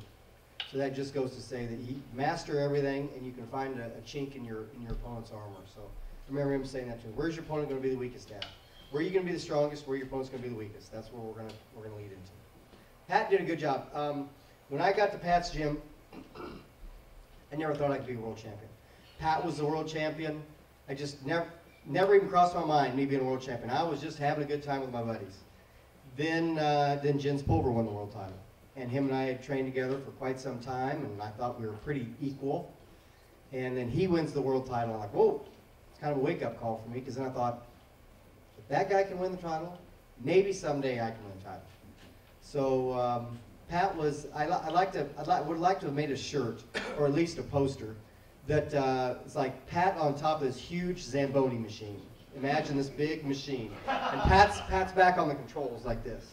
So that just goes to say that you master everything and you can find a, a chink in your in your opponent's armor. So I remember him saying that to him. Where's your opponent going to be the weakest at? Where are you going to be the strongest? Where your opponent's going to be the weakest? That's where we're going to we're going to lead into. Pat did a good job. Um, when I got to Pat's gym, I never thought I could be a world champion. Pat was the world champion. I just never, never even crossed my mind me being a world champion. I was just having a good time with my buddies. Then, uh, then Jens Pulver won the world title, and him and I had trained together for quite some time, and I thought we were pretty equal. And then he wins the world title. I'm like, whoa, it's kind of a wake-up call for me, because then I thought, if that guy can win the title, maybe someday I can win the title. So um, Pat was, I, li- I'd like to, I'd like, would like to have made a shirt, or at least a poster, that uh, it's like Pat on top of this huge Zamboni machine. Imagine this big machine. And Pat's, Pat's back on the controls like this.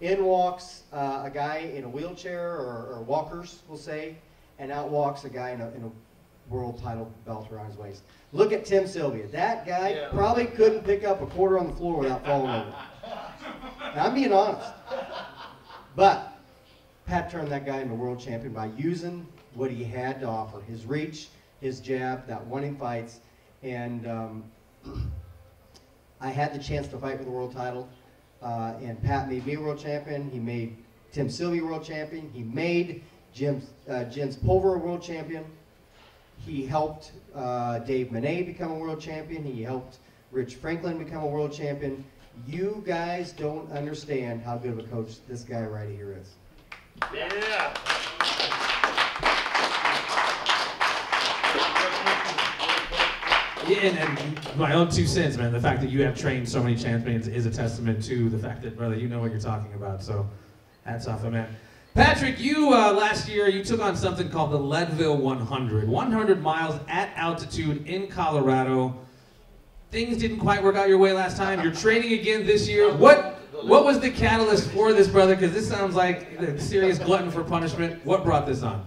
In walks uh, a guy in a wheelchair, or, or walkers, we'll say, and out walks a guy in a, in a world title belt around his waist. Look at Tim Sylvia. That guy probably couldn't pick up a quarter on the floor without falling over. And I'm being honest. But Pat turned that guy into a world champion by using what he had to offer his reach, his jab, that him fights. And um, [CLEARS THROAT] I had the chance to fight for the world title. Uh, and Pat made me world champion. He made Tim Sylvia world champion. He made Jim, uh, Jens Pulver a world champion. He helped uh, Dave Menne become a world champion. He helped Rich Franklin become a world champion. You guys don't understand how good of a coach this guy right here is. Yeah. Yeah, and, and my own two cents, man. The fact that you have trained so many champions is a testament to the fact that, brother, you know what you're talking about. So, hats off, man. Patrick, you uh, last year you took on something called the Leadville 100, 100 miles at altitude in Colorado. Things didn't quite work out your way last time. You're training again this year. What what was the catalyst for this, brother? Because this sounds like a serious glutton for punishment. What brought this on?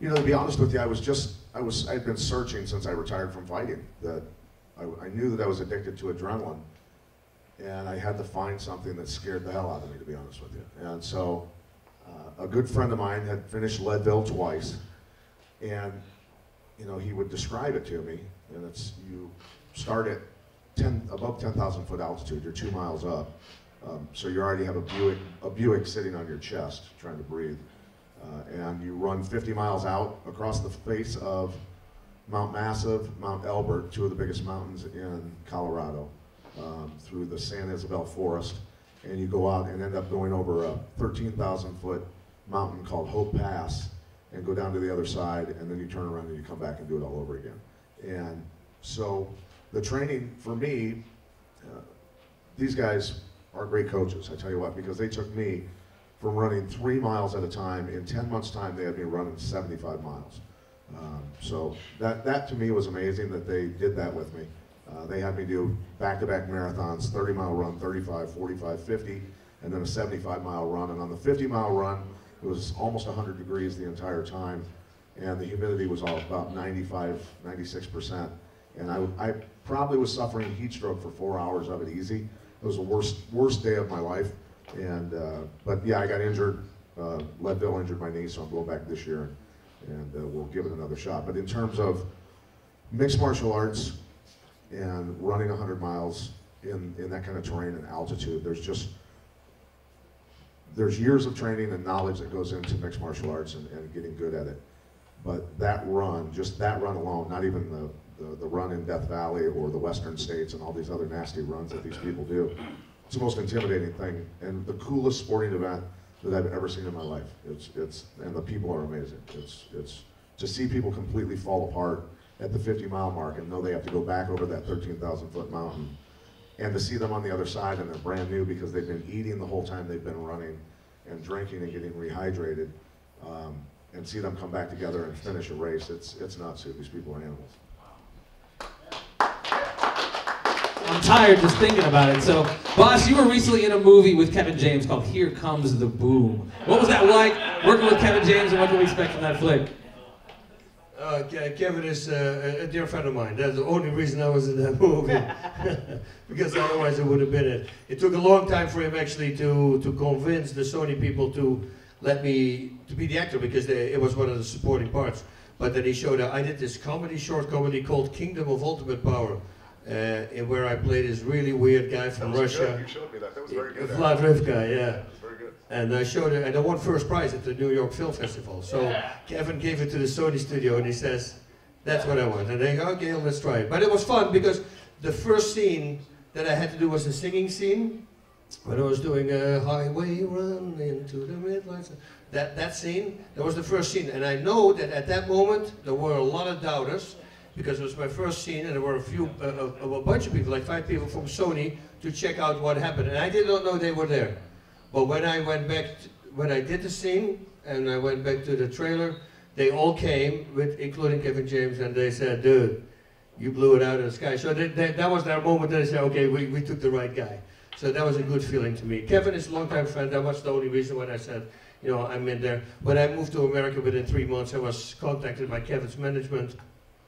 You know, to be honest with you, I was just, I was, I'd been searching since I retired from fighting. That I, I knew that I was addicted to adrenaline, and I had to find something that scared the hell out of me, to be honest with you. And so, uh, a good friend of mine had finished Leadville twice, and you know, he would describe it to me, and it's you start at 10 above 10,000 foot altitude. You're two miles up, um, so you already have a Buick, a Buick sitting on your chest, trying to breathe. Uh, and you run 50 miles out across the face of Mount Massive, Mount Elbert, two of the biggest mountains in Colorado, um, through the San Isabel Forest, and you go out and end up going over a 13,000 foot mountain called Hope Pass, and go down to the other side, and then you turn around and you come back and do it all over again. And so the training for me, uh, these guys are great coaches, I tell you what, because they took me from running three miles at a time. In 10 months' time, they had me running 75 miles. Um, so that, that to me was amazing that they did that with me. Uh, they had me do back-to-back marathons, 30 mile run, 35, 45, 50, and then a 75 mile run. And on the 50 mile run, it was almost 100 degrees the entire time, and the humidity was all about 95, 96%. And I, I probably was suffering heat stroke for four hours of it easy. It was the worst, worst day of my life. And, uh, but yeah, I got injured. Uh, Leadville injured my knee, so I'm going back this year, and uh, we'll give it another shot. But in terms of mixed martial arts and running 100 miles in, in that kind of terrain and altitude, there's just, there's years of training and knowledge that goes into mixed martial arts and, and getting good at it. But that run, just that run alone, not even the, the, the run in Death Valley or the Western States and all these other nasty runs that these people do, it's the most intimidating thing and the coolest sporting event that I've ever seen in my life. It's, it's, and the people are amazing. It's, it's, to see people completely fall apart at the 50 mile mark and know they have to go back over that 13,000 foot mountain and to see them on the other side and they're brand new because they've been eating the whole time they've been running and drinking and getting rehydrated um, and see them come back together and finish a race, it's, it's nuts. These people are animals. I'm tired just thinking about it. So, Bas, you were recently in a movie with Kevin James called Here Comes the Boom. What was that like working with Kevin James and what can we expect from that flick? Uh, Kevin is uh, a a dear friend of mine. That's the only reason I was in that movie. [LAUGHS] because otherwise it would have been it. It took a long time for him actually to, to convince the Sony people to let me to be the actor because they, it was one of the supporting parts. But then he showed up. I did this comedy, short comedy called Kingdom of Ultimate Power, uh, where I played this really weird guy from Russia. You showed me that. That was very good. Vlad Rivka, yeah. very good. And I showed it, and I won first prize at the New York Film Festival. So Kevin gave it to the Sony studio, and he says, "That's what I want." And they go, "Okay, let's try it." But it was fun because the first scene that I had to do was a singing scene when I was doing a highway run into the midlights. That that scene, that was the first scene, and I know that at that moment there were a lot of doubters because it was my first scene, and there were a few, uh, a, a bunch of people, like five people from Sony, to check out what happened, and I did not know they were there. But when I went back, t- when I did the scene, and I went back to the trailer, they all came, with including Kevin James, and they said, "Dude, you blew it out of the sky." So they, they, that was their moment that I said, "Okay, we, we took the right guy." So that was a good feeling to me. Kevin is a longtime friend. That was the only reason when I said, you know, I'm in there. When I moved to America within three months, I was contacted by Kevin's management.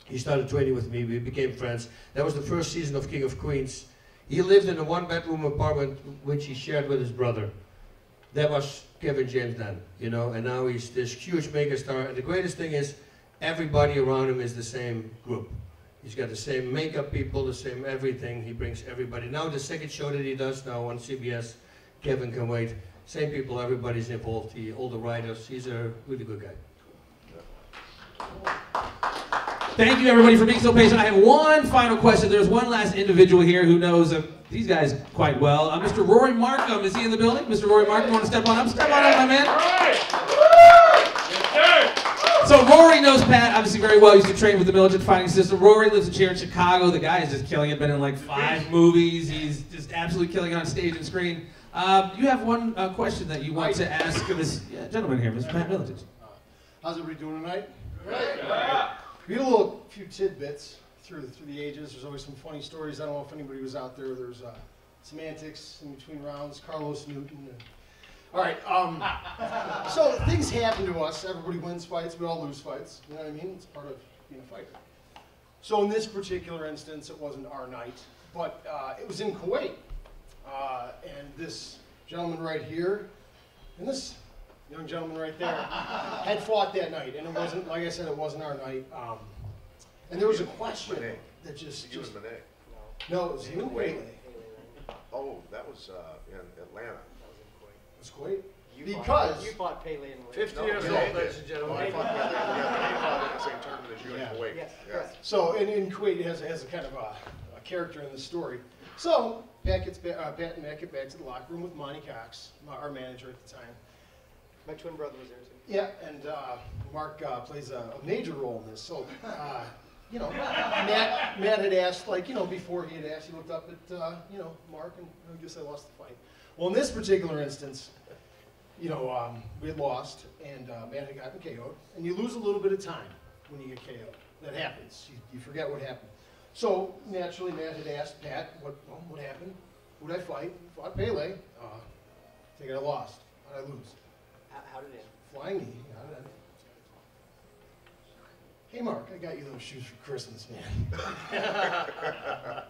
He started training with me. We became friends. That was the first season of King of Queens. He lived in a one-bedroom apartment which he shared with his brother. That was Kevin James then, you know, and now he's this huge megastar. And the greatest thing is, everybody around him is the same group. He's got the same makeup people, the same everything. He brings everybody. Now the second show that he does now on CBS, Kevin Can Wait. Same people, everybody's involved. He, all the writers. He's a really good guy. Thank you, everybody, for being so patient. I have one final question. There's one last individual here who knows uh, these guys quite well. Uh, Mr. Rory Markham, is he in the building? Mr. Rory Markham, want to step on up? Step on up, my man. Yes, sir. So Rory knows Pat obviously very well. He used to train with the Miletich Fighting System. Rory lives here in Chicago. The guy is just killing it. Been in like five movies. He's just absolutely killing it on stage and screen. Um, you have one uh, question that you want to ask this yeah, gentleman here, Mr. Pat Miletich. How's everybody doing tonight? Great. We had a little few tidbits through through the ages. There's always some funny stories. I don't know if anybody was out there. There's uh, semantics in between rounds. Carlos Newton. And, all right. Um, so things happen to us. Everybody wins fights. We all lose fights. You know what I mean? It's part of being a fighter. So in this particular instance, it wasn't our night, but uh, it was in Kuwait. Uh, and this gentleman right here, and this young gentleman right there, [LAUGHS] had fought that night, and it wasn't, like I said, it wasn't our night. Um, and there was a question Monet. that just, You just and Monet. no, it was you and Kuwait. Oh, that was uh, in Atlanta. It was Kuwait. You fought- Because You fought Pele and Wade. 50 years Monet old, ladies and gentlemen. Oh, I fought, yeah, they, they fought in the same tournament as you Yeah. in Kuwait. Yes, Yeah. correct. So, in, in Kuwait, it has, it has a kind of a, a character in the story. So, Pat gets ba- uh, Pat and Matt get back to the locker room with Monty Cox, my, our manager at the time. My twin brother was there too. Yeah, and uh, Mark uh, plays a, a major role in this. So, uh, you know, Matt, Matt had asked, like, you know, before he had asked, he looked up at, uh, you know, Mark, and I guess I lost the fight. Well, in this particular instance, you know, um, we had lost, and uh, Matt had gotten KO'd, and you lose a little bit of time when you get KO'd. That happens. You, you forget what happened. So naturally, Matt had asked Pat, "What, well, what happened? Who'd I fight? Fought Pele. Uh, I think I lost. How'd I lose? How, how did it end? Flying knee. How did I- Hey, Mark, I got you those shoes for Christmas, man. [LAUGHS]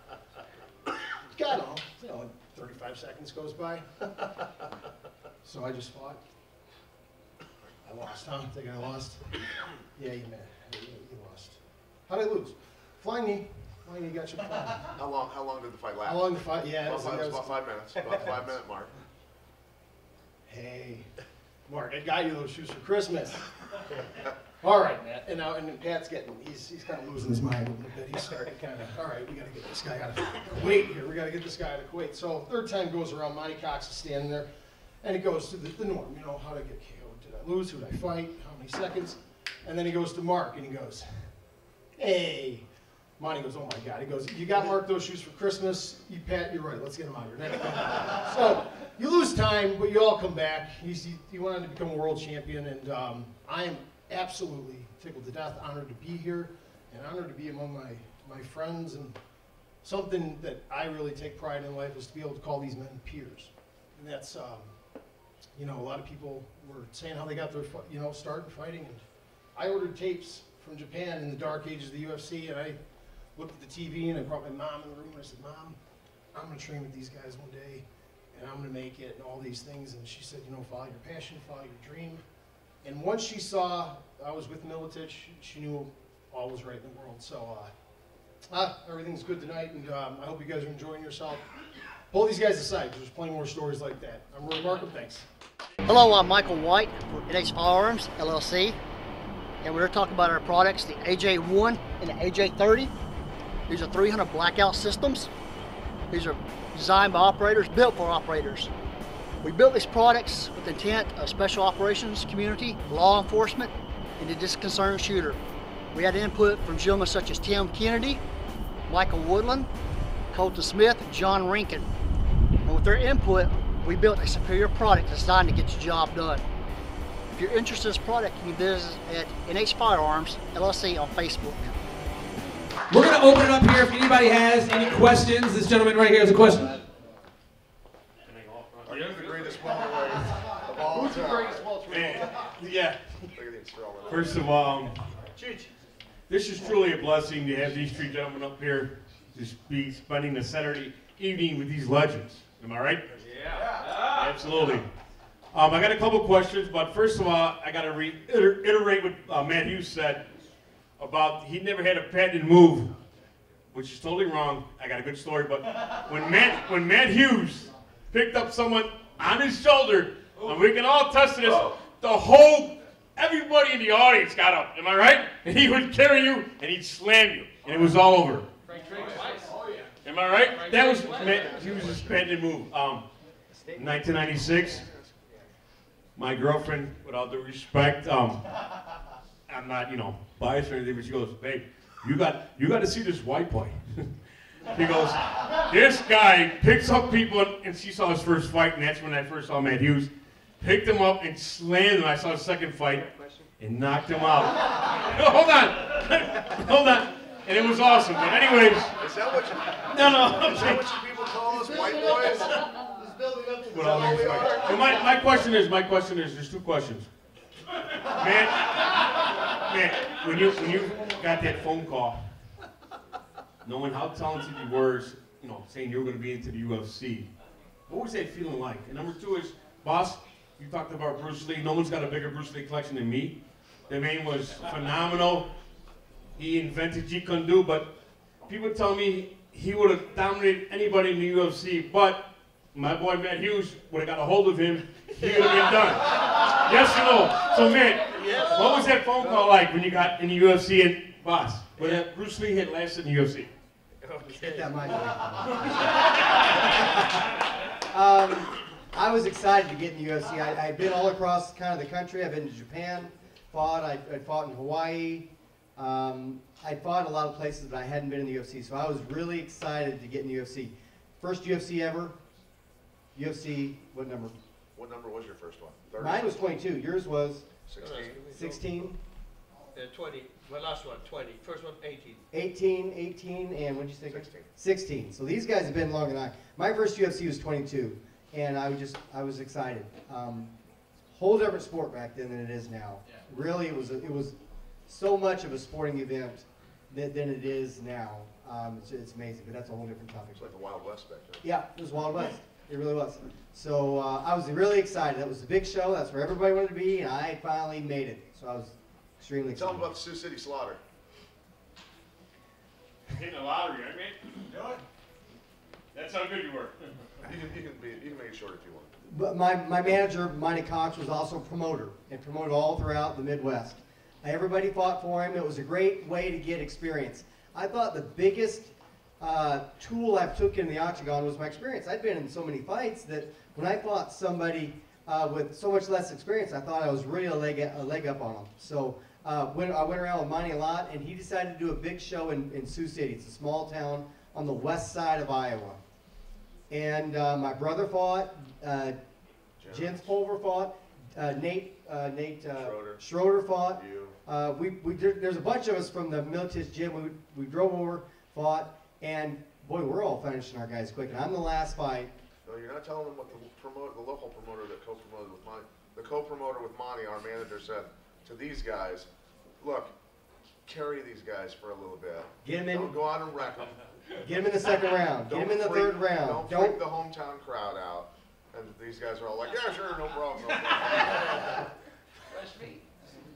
got them. You know, 35 seconds goes by. [LAUGHS] so I just fought. I lost, huh? Think I lost? Yeah, you man. You, lost. How'd I lose? Flying knee. Flying knee got you flying. How long? How long did the fight last? How long the fight? Yeah, it About was, five, was- about five minutes. About [LAUGHS] five minute mark. Hey, Mark, I got you those shoes for Christmas. [LAUGHS] all right, Matt. And now, and Pat's getting, he's, he's kind of losing his mind a little bit. He's starting kind of, all right, we got to get this guy out of Kuwait here. We got to get this guy out of Kuwait. So third time goes around, Monty Cox is standing there, and it goes to the, the norm. You know, how to get KO'd? Did I lose? Who did I fight? How many seconds? And then he goes to Mark, and he goes, hey. Monty goes, oh my God. He goes, you got Mark those shoes for Christmas? You, Pat, you're right. Let's get him out of here. so you lose time, but you all come back. He's, he, he went on to become a world champion, and um, I am absolutely tickled to death, honored to be here, and honored to be among my, my friends. And something that I really take pride in life is to be able to call these men peers. And that's, um, you know, a lot of people were saying how they got their, you know, start in fighting. And I ordered tapes from Japan in the dark ages of the UFC, and I looked at the TV and I brought my mom in the room and I said, Mom, I'm gonna train with these guys one day and I'm gonna make it and all these things. And she said, you know, follow your passion, follow your dream. And once she saw I was with Miletich, she knew all was right in the world. So, uh, ah, everything's good tonight and um, I hope you guys are enjoying yourself. Pull these guys aside, there's plenty more stories like that. I'm Roy Markham, thanks. Hello, I'm Michael White for NH Firearms LLC, and we're talking about our products, the AJ1 and the AJ30. These are 300 blackout systems. These are designed by operators, built for operators. We built these products with the intent of special operations community, law enforcement, and the disconcerted shooter. We had input from gentlemen such as Tim Kennedy, Michael Woodland, Colton Smith, John Rinkin. And with their input, we built a superior product designed to get the job done. If you're interested in this product, you can visit at NH Firearms LLC on Facebook. We're going to open it up here. If anybody has any questions, this gentleman right here has a question. Are you the greatest welterweight of all Who's the time? greatest welterweight? Yeah. Look at the installment. First of all, this is truly a blessing to have these three gentlemen up here to be spending a Saturday evening with these legends. Am I right? Yeah. Absolutely. Um, I got a couple questions, but first of all, I got to reiterate what uh, Matt Hughes said about he never had a patented move, which is totally wrong. I got a good story, but when Matt when Matt Hughes picked up someone on his shoulder, and we can all test this, the whole everybody in the audience got up. Am I right? And he would carry you and he'd slam you, and it was all over. Frank Drake twice. Oh, yeah. Am I right? That was Matt Hughes' patented move. Um, 1996. My girlfriend, with all due respect, um, I'm not, you know, biased or anything, but she goes, babe, you got, you got to see this white boy. [LAUGHS] He goes, this guy picks up people, and, and she saw his first fight, and that's when I first saw Matt Hughes. Picked him up and slammed him. I saw his second fight and knocked him out. [LAUGHS] hold on, [LAUGHS] hold on, and it was awesome. But anyways, Is that what you, no, no. [LAUGHS] is that what you people call us, white boys? With all due respect. Well, my, my question is, my question is, there's two questions. Man, man, when you when you got that phone call, knowing how talented you were, you know, saying you were going to be into the UFC, what was that feeling like? And number two is, Bas, you talked about Bruce Lee. No one's got a bigger Bruce Lee collection than me. The man was phenomenal. He invented Jeet Kune Do, but people tell me he would have dominated anybody in the UFC, but my boy Matt Hughes would have got a hold of him, he would have been done. Yes or no? So, Matt, what was that phone call like when you got in the UFC and Bas? When that Bruce Lee had lasted in the UFC? Get that mic away. [LAUGHS] um, I was excited to get in the UFC. I, I'd been all across kind of the country. I've been to Japan, fought. I, I fought in Hawaii. Um, I fought in a lot of places, but I hadn't been in the UFC. So I was really excited to get in the UFC. First UFC ever. UFC, what number? What number was your first one? Thirty? Mine was 22. Yours was Sixteen? 16, Uh, 20. My last one, 20. First one, 18. 18, 18, and what did you say? Sixteen. 16. So these guys have been longer than I. My first UFC was 22, and I was just I was excited. Um, whole different sport back then than it is now. Really, it was a, it was so much of a sporting event than, than it is now. Um, it's, it's amazing, but that's a whole different topic. It's like the Wild West back then. Yeah, it was Wild West. It really was. So uh, I was really excited. That was the big show. That's where everybody wanted to be, and I finally made it. So I was extremely Tell them about the Sioux City Slaughter. Hitting the lottery, right, man? That's how good you were. [LAUGHS] You can, you can be, you can make it short if you want. But my, my manager, Monty Cox, was also a promoter and promoted all throughout the Midwest. Everybody fought for him. It was a great way to get experience. I thought the biggest uh, tool I've took in the octagon was my experience. I'd been in so many fights that when I fought somebody uh, with so much less experience, I thought I was really a leg, a leg up on them. So uh, when, I went around with Monty a lot, and he decided to do a big show in, in Sioux City. It's a small town on the west side of Iowa. And uh, my brother fought, uh, Jens Pulver fought, uh, Nate, uh, Nate uh, Schroeder. Schroeder fought. Uh, we, we did, there's a bunch of us from the Miletich gym. We, we drove over, fought, and boy, we're all finishing our guys quick. And I'm the last fight. No, you're not telling them what the promoter, the local promoter that co-promoted with Monty, the co-promoter with Monty, our manager said to these guys, look, carry these guys for a little bit. Get 'em in- Don't go out and wreck them. Get him in the second round. Get him in the third round. Don't freak the hometown crowd out. And these guys are all like, yeah, sure, no problem. No problem.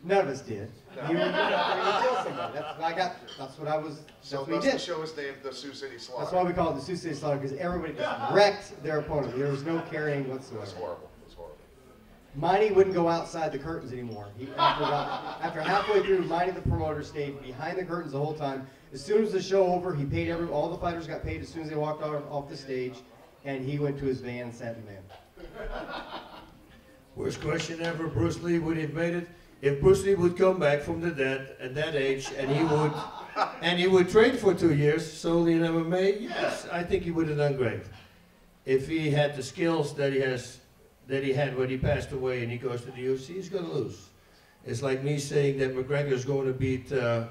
None of us did. You, you, you kill somebody. That's, I got, that's what I was, that's So what we thus the did. show is named the Sioux City Slaughter. That's why we call it the Sioux City Slaughter, because everybody just wrecked their opponent. There was no carrying whatsoever. It's horrible. It's horrible. Mighty wouldn't go outside the curtains anymore. He, after, about- after halfway through, Mighty the promoter stayed behind the curtains the whole time. As soon as the show over, he paid every, all the fighters got paid as soon as they walked off, off the stage, and he went to his van and sat in the van. Worst question ever, Bruce Lee would have made it. If Bruce Lee would come back from the dead at that age and he would and he would train for two years solely in MMA, yes, I think he would have done great. If he had the skills that he has that he had when he passed away and he goes to the UFC, he's gonna lose. It's like me saying that McGregor's going to beat uh,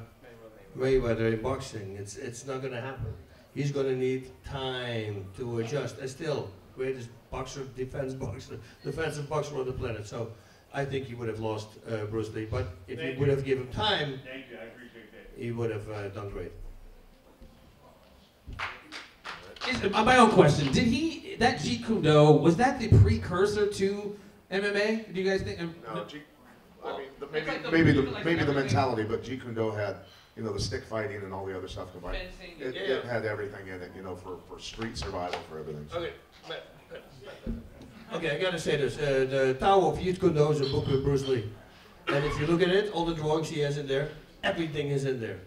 Mayweather in boxing. It's it's not gonna happen. He's gonna need time to adjust. And still, greatest boxer, defense boxer, defensive boxer on the planet. So I think he would have lost uh, Bruce Lee. But if Thank he would you. have given time, Thank you, I appreciate that. he would have uh, done great. Is, uh, my own question: Did he that Jeet Kune Do was that the precursor to MMA? Do you guys think? um, No, G, I mean, the, maybe, like the- maybe the, like maybe the mentality, but Jeet Kune Do had, you know, the stick fighting and all the other stuff combined. Fencing. It, Yeah. it had everything in it, you know, for, for street survival, for everything. so. Okay, okay, I gotta say this. Uh, the Tao of Jeet Kune Do is a book with Bruce Lee. And if you look at it, all the drawings he has in there, everything is in there.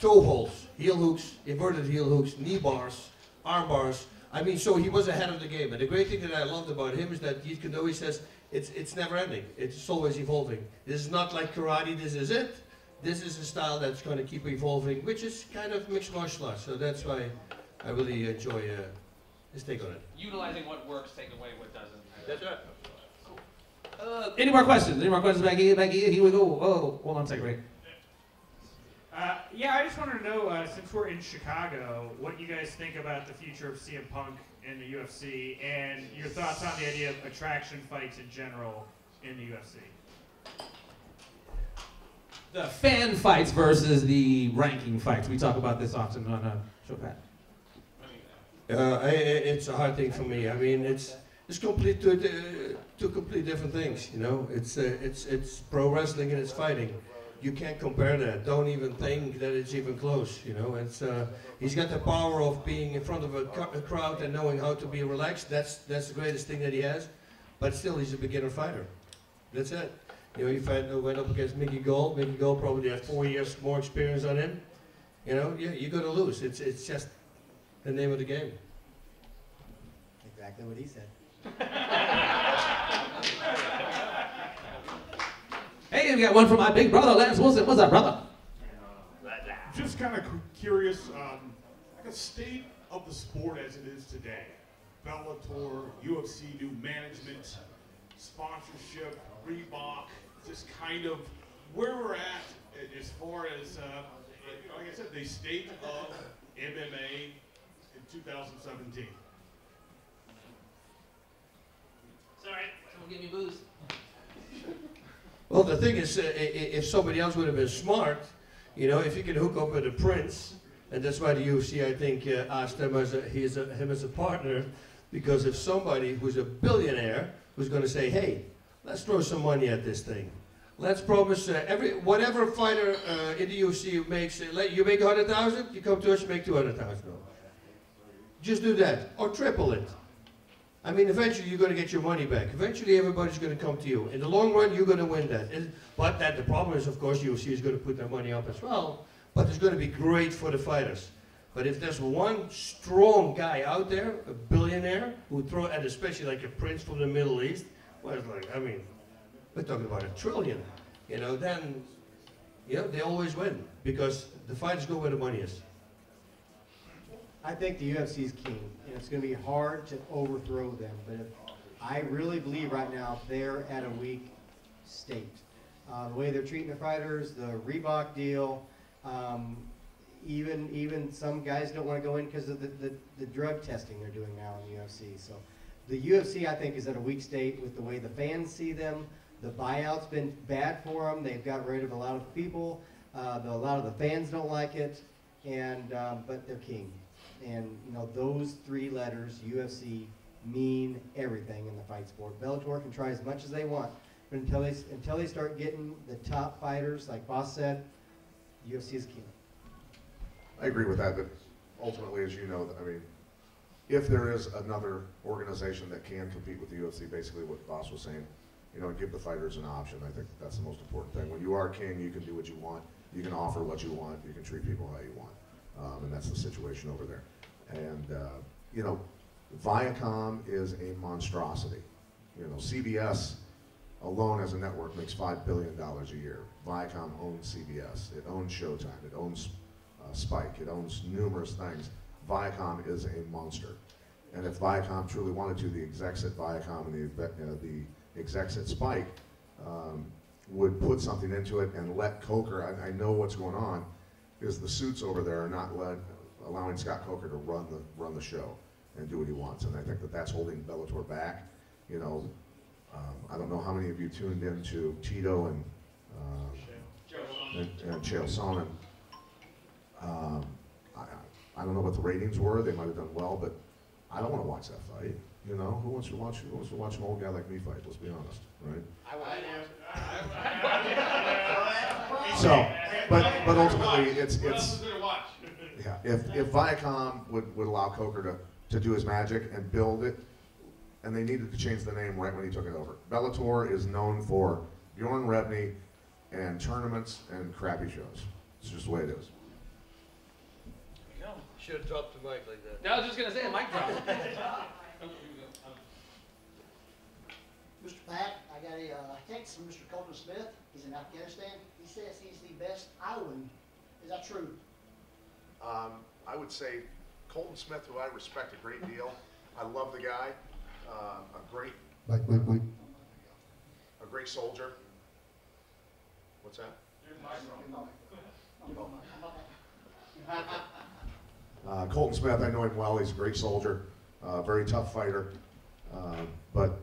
Toe holds, heel hooks, inverted heel hooks, knee bars, arm bars. I mean, so he was ahead of the game. And the great thing that I loved about him is that Jeet Kune Do, he says, it's, it's never ending. It's always evolving. This is not like karate, this is it. This is a style that's going to keep evolving, which is kind of mixed martial arts. So that's why I really enjoy uh, his take on it. Utilizing what works, take away what doesn't. That's right. Uh, any more questions? Any more questions back here? Back here? Here we go. Oh, hold on a second, Ray. Uh, yeah, I just wanted to know, uh, since we're in Chicago, what you guys think about the future of CM Punk in the UFC, and your thoughts on the idea of attraction fights in general in the UFC. The fan fights versus the ranking fights. We talk about this often on uh, Pat. Uh, I, it's a hard thing for me. I mean, it's it's complete two, uh, two complete different things. You know, it's uh, it's it's pro wrestling and it's fighting. You can't compare that. Don't even think that it's even close. You know, it's uh, he's got the power of being in front of a, a crowd and knowing how to be relaxed. That's that's the greatest thing that he has. But still, he's a beginner fighter. That's it. You know, he fight, uh, went up against Mickey Gall. Mickey Gall probably had four years more experience on him. You know, yeah, you're gonna lose. It's it's just the name of the game. Exactly what he said. [LAUGHS] Hey, we got one from my big brother, Lance Wilson. What's up, brother? Just kind of curious, um, like a state of the sport as it is today. Bellator, UFC, new management, sponsorship, Reebok, just kind of where we're at as far as, uh, like I said, the state of MMA in 2017. Sorry, someone give me booze. Well, the thing is, uh, i- i- if somebody else would have been smart, you know, if you can hook up with a prince, and that's why the UFC, I think, uh, asked him as a, he's a, him as a partner, because if somebody who's a billionaire who's going to say, hey, let's throw some money at this thing. Let's promise uh, every whatever fighter uh, in the UFC makes, uh, let you make hundred thousand, you come to us, you make two hundred thousand. Just do that, or triple it. I mean, eventually you're going to get your money back. Eventually everybody's going to come to you. In the long run, you're going to win that. And- But that the problem is, of course, UFC is going to put their money up as well. But it's going to be great for the fighters. But if there's one strong guy out there, a billionaire, who throw, and especially like a prince from the Middle East, well, it's like, I mean, we're talking about a trillion, you know, then, know, they always win because the fighters go where the money is. I think the UFC is king, and it's going to be hard to overthrow them. But if, I really believe right now they're at a weak state. Uh, the way they're treating the fighters, the Reebok deal, um, even even some guys don't want to go in because of the, the, the drug testing they're doing now in the UFC. So the UFC, I think, is at a weak state with the way the fans see them. The buyout's been bad for them. They've got rid of a lot of people. Uh, the, a lot of the fans don't like it, and um, but they're king. And you know those three letters, UFC, mean everything in the fight sport. Bellator can try as much as they want, but until they until they start getting the top fighters, like Bas said, UFC is king. I agree with that, but ultimately, as you know, I mean, if there is another organization that can compete with the UFC, basically what Bas was saying, you know, give the fighters an option. I think that's the most important thing. When you are king, you can do what you want. You can offer what you want. You can treat people how you want. Um, and that's the situation over there. And, uh, you know, Viacom is a monstrosity. You know, CBS alone as a network makes $5 billion a year. Viacom owns CBS. It owns Showtime. It owns uh, Spike. It owns numerous things. Viacom is a monster. And if Viacom truly wanted to, the execs at Viacom and the, uh, the execs at Spike um, would put something into it and let Coker, I, I know what's going on, is the suits over there are not let, allowing Scott Coker to run the, run the show and do what he wants. And I think that that's holding Bellator back. You know, um, I don't know how many of you tuned in to Tito and, um, and, and Chael Sonnen. Um, I, I don't know what the ratings were. They might have done well, but I don't want to watch that fight. You know, who wants to watch? Who wants to watch an old guy like me fight? Let's be honest, right? [LAUGHS] So, but but ultimately, it's it's yeah. If if Viacom would, would allow Coker to, to do his magic and build it, and they needed to change the name right when he took it over. Bellator is known for Bjorn Rebney and tournaments and crappy shows. It's just the way it is. Should have dropped the mic like that. No, I was just gonna say a mic drop. Mr. Pat, I got a uh, text from Mr. Colton Smith. He's in Afghanistan. He says he's the best Iowan. Is that true? Um, I would say Colton Smith, who I respect a great deal. I love the guy. Uh, a great, Like, like, like, a great soldier. What's that? [LAUGHS] Uh, Colton Smith, I know him well. He's a great soldier, uh, very tough fighter. Uh, but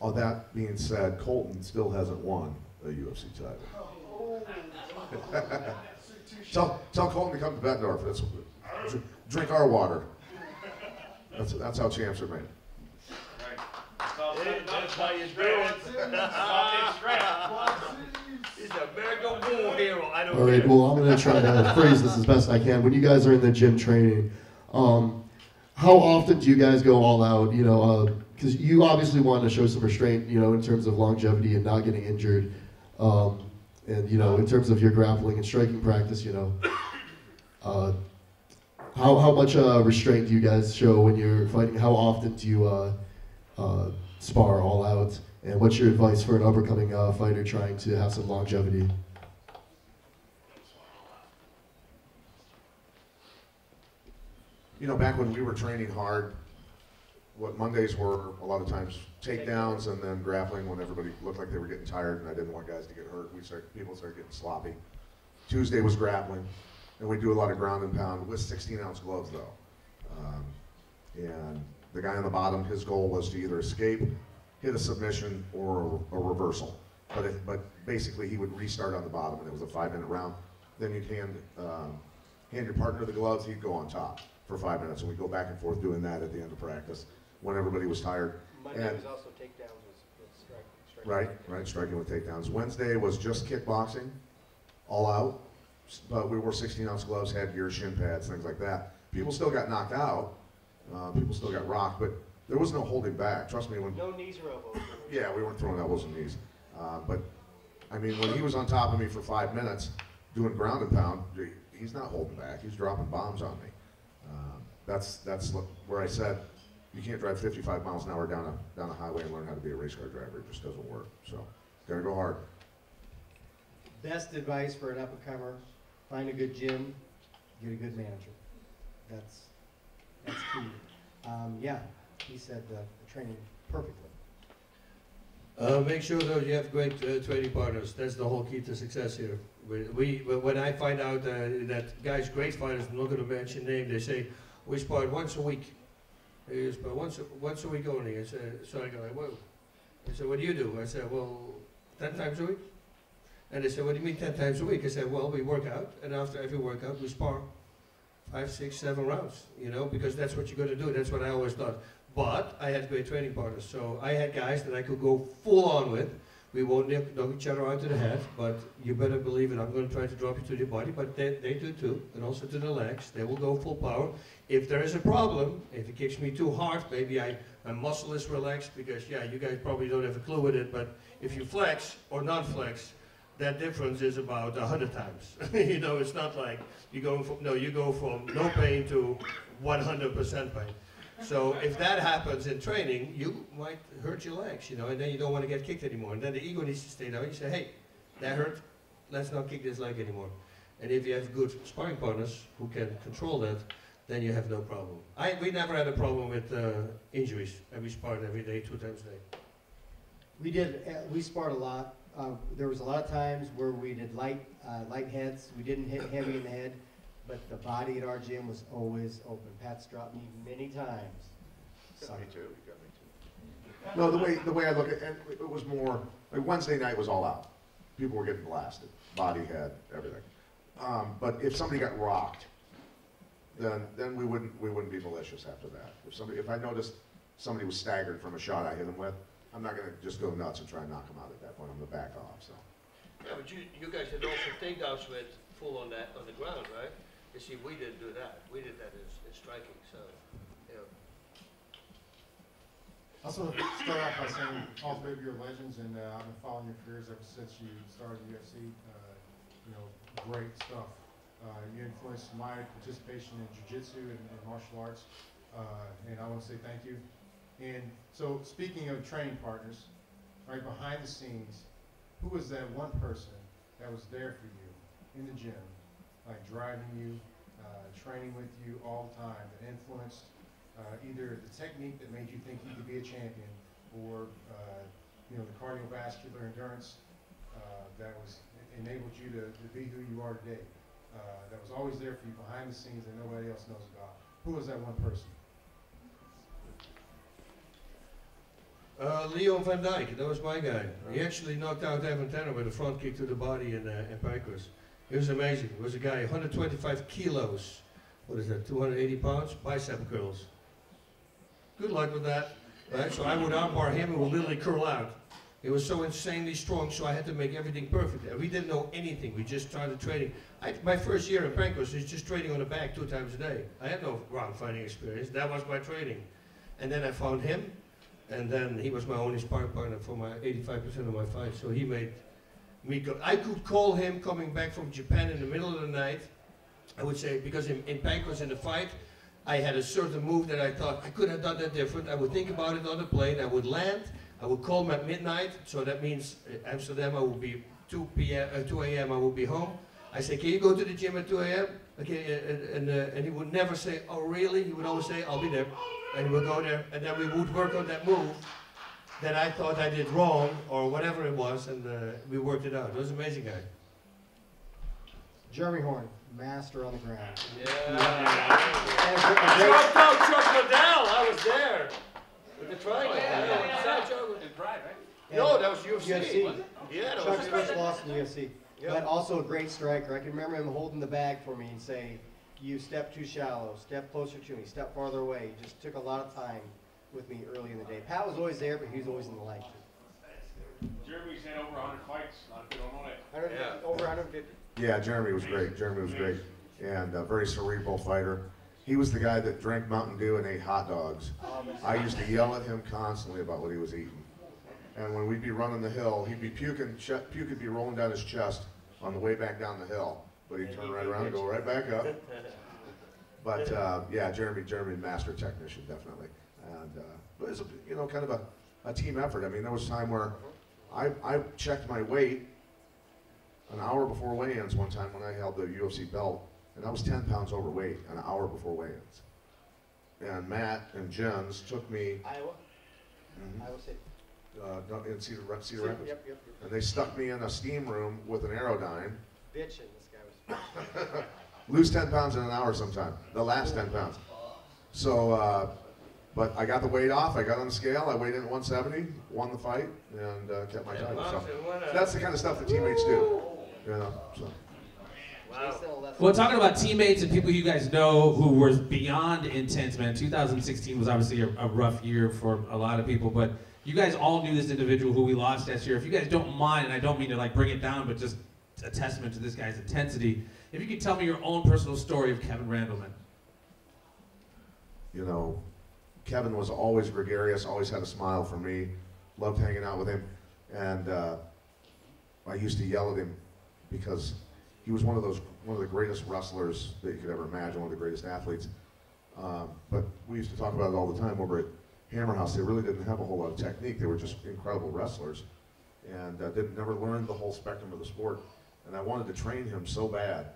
all that being said, Colton still hasn't won a UFC title. tell, tell Colton to come to Bettendorf. That's, dr- drink our water. That's, that's how champs are made. That's how you do it. He's a American war hero. I don't all right, care. well, I'm going to try to phrase this as best I can. When you guys are in the gym training, um, how often do you guys go all out? You know, because you obviously want to show some restraint, you know, in terms of longevity and not getting injured. Um, and, you know, in terms of your grappling and striking practice, you know, uh, how, how much uh, restraint do you guys show when you're fighting? How often do you uh, uh, spar all out? And what's your advice for an up and coming uh, fighter trying to have some longevity? You know, back when we were training hard, what Mondays were a lot of times takedowns and then grappling when everybody looked like they were getting tired and I didn't want guys to get hurt. We started, people started getting sloppy. Tuesday was grappling, and we do a lot of ground and pound with 16 ounce gloves though. Um, and the guy on the bottom, his goal was to either escape, hit a submission, or a, a reversal. But if, but basically he would restart on the bottom, and it was a five minute round. Then you'd hand um, hand your partner the gloves, he'd go on top for five minutes, and we'd go back and forth doing that at the end of practice when everybody was tired. Monday And- was also takedowns strike, striking. Right, right, striking with takedowns. Wednesday was just kickboxing, all out, but we wore 16 ounce gloves, headgear, shin pads, things like that. People still got knocked out, uh, people still got rocked, but there was no holding back. Trust me, when No knees or elbows. yeah, we weren't throwing elbows and knees. Uh, but, I mean, when he was on top of me for five minutes doing ground and pound, he's not holding back. He's dropping bombs on me. Um, that's that's where I said you can't drive 55 miles an hour down a down a highway and learn how to be a race car driver. It just doesn't work. So, gotta go hard. Best advice for an up and comer, find a good gym, get a good manager. That's, that's key. Um, yeah, he said uh, the training perfectly. Uh, make sure that you have great uh, training partners. That's the whole key to success here. We, we when I find out uh, that guys, great fighters, I'm not going to mention name, they say we spar once a week. They spar once once a week only. I said, so I go like, whoa. I said, what do you do? I said, well, ten times a week. And they said, what do you mean ten times a week? I said, well, we work out, and after every workout we spar five, six, seven rounds. You know, because that's what you're going to do. That's what I always thought. But I had great training partners, so I had guys that I could go full on with. We won't knock each other out to the head, but you better believe it. I'm going to try to drop you to the body, but they, they do too, and also to the legs. They will go full power. If there is a problem, if it kicks me too hard, maybe I, my muscle is relaxed because yeah, you guys probably don't have a clue with it, but if you flex or non-flex, that difference is about a hundred times. [LAUGHS] you know, it's not like you go from no, you go from no pain to 100% pain. So if that happens in training, you might hurt your legs, you know, and then you don't want to get kicked anymore. And then the ego needs to stay down. You say, hey, that hurt. Let's not kick this leg anymore. And if you have good sparring partners who can control that, then you have no problem. I we never had a problem with uh, injuries, and we sparred every day, two times a day. We did, uh, we sparred a lot. Uh, there was a lot of times where we did light, uh, light heads. We didn't hit heavy in the head, but the body at our gym was always open. Pat's dropped me many times. Got me too. You got me too. No, the way the way I look at it, it was more like Wednesday night was all out. People were getting blasted, body, head, everything. Um, but if somebody got rocked, then then we wouldn't we wouldn't be malicious after that. If somebody if I noticed somebody was staggered from a shot I hit them with, I'm not gonna just go nuts and try and knock them out at that point. I'm gonna back off. So. Yeah, but you, you guys had also takedowns with full on that on the ground, right? You see, we didn't do that. We did that in, in striking. So, you know. Also, start off by saying all three of you are legends, and uh, I've been following your careers ever since you started the UFC. Uh, you know, great stuff. Uh, you influenced my participation in jiu-jitsu and, and martial arts, uh, and I want to say thank you. And so, speaking of training partners, right behind the scenes, who was that one person that was there for you in the gym, like driving you, uh, training with you all the time, that influenced uh, either the technique that made you think you could be a champion, or uh, you know the cardiovascular endurance that was enabled you to, to be who you are today. Uh, that was always there for you behind the scenes that nobody else knows about. Who was that one person? Uh, Leon van Dyke, that was my guy. He actually knocked out Evan Tanner with a front kick to the body in, uh, in Pancrase. He was amazing. He was a guy, 125 kilos. What is that, 280 pounds? Bicep curls. Good luck with that. Right? So I would armbar him and would literally curl out. He was so insanely strong, so I had to make everything perfect. We didn't know anything. We just started training. I, my first year in Pancrase was just training on the back two times a day. I had no ground fighting experience. That was my training. And then I found him, and then he was my only sparring partner for my 85% of my fights. So he made me go. I could call him coming back from Japan in the middle of the night. I would say, because in, in Pancrase in the fight, I had a certain move that I thought I could have done that different. I would think about it on the plane. I would land. I would call him at midnight. So that means uh, Amsterdam, I would be 2 p.m. Uh, 2 a.m. I would be home. I say, can you go to the gym at 2 a.m.? Okay, uh, and, and, uh, and he would never say, oh really? He would always say, I'll be there. And he would go there, and then we would work on that move that I thought I did wrong, or whatever it was, and uh, we worked it out. It was an amazing guy. Jeremy Horn, master on the ground. Yeah. Chuck, no, Chuck Liddell, I was there. With the triangle. In Pride, right? No, that was UFC. UFC. Yeah, that Chuck's was first UFC. loss in the UFC. Yeah. But also a great striker. I can remember him holding the bag for me and say, you step too shallow, step closer to me, step farther away. He just took a lot of time with me early in the day. Pat was always there, but he was always in the light. Jeremy's had over 100 fights. A lot of people don't know that. 150, Over 150. Yeah, Jeremy was great. Jeremy was great, and a very cerebral fighter. He was the guy that drank Mountain Dew and ate hot dogs. I used to yell at him constantly about what he was eating. And when we'd be running the hill, he'd be puking, ch- puke would be rolling down his chest on the way back down the hill. But he'd turn right around and go right back up. But uh, yeah, Jeremy, Jeremy, master technician, definitely. And uh, but it was a, you know kind of a, a team effort. I mean, there was a time where I, I checked my weight an hour before weigh-ins one time when I held the UFC belt, and I was 10 pounds overweight an hour before weigh-ins. And Matt and Jens took me Iowa? Mhm. Iowa State. uh, in Cedar, Ra- Cedar Rapids, yep, yep. and they stuck me in a steam room with an Airdyne. Bitchin', this guy was. [LAUGHS] Lose 10 pounds in an hour sometime, the last 10 pounds. So, uh, but I got the weight off, I got on the scale, I weighed in at 170, won the fight, and uh, kept my Yeah, title. So Martin, that's the kind of stuff that teammates do, you know. So. Well, talking about teammates and people you guys know who were beyond intense, man. 2016 was obviously a, a rough year for a lot of people, but you guys all knew this individual who we lost last year. If you guys don't mind, and I don't mean to like bring it down, but just a testament to this guy's intensity. If you could tell me your own personal story of Kevin Randleman. you know, Kevin was always gregarious, always had a smile for me, loved hanging out with him, and uh, I used to yell at him because he was one of those one of the greatest wrestlers that you could ever imagine, one of the greatest athletes. Um, but we used to talk about it all the time over at Hammer House. They really didn't have a whole lot of technique. They were just incredible wrestlers, and uh, didn't never learn the whole spectrum of the sport. And I wanted to train him so bad,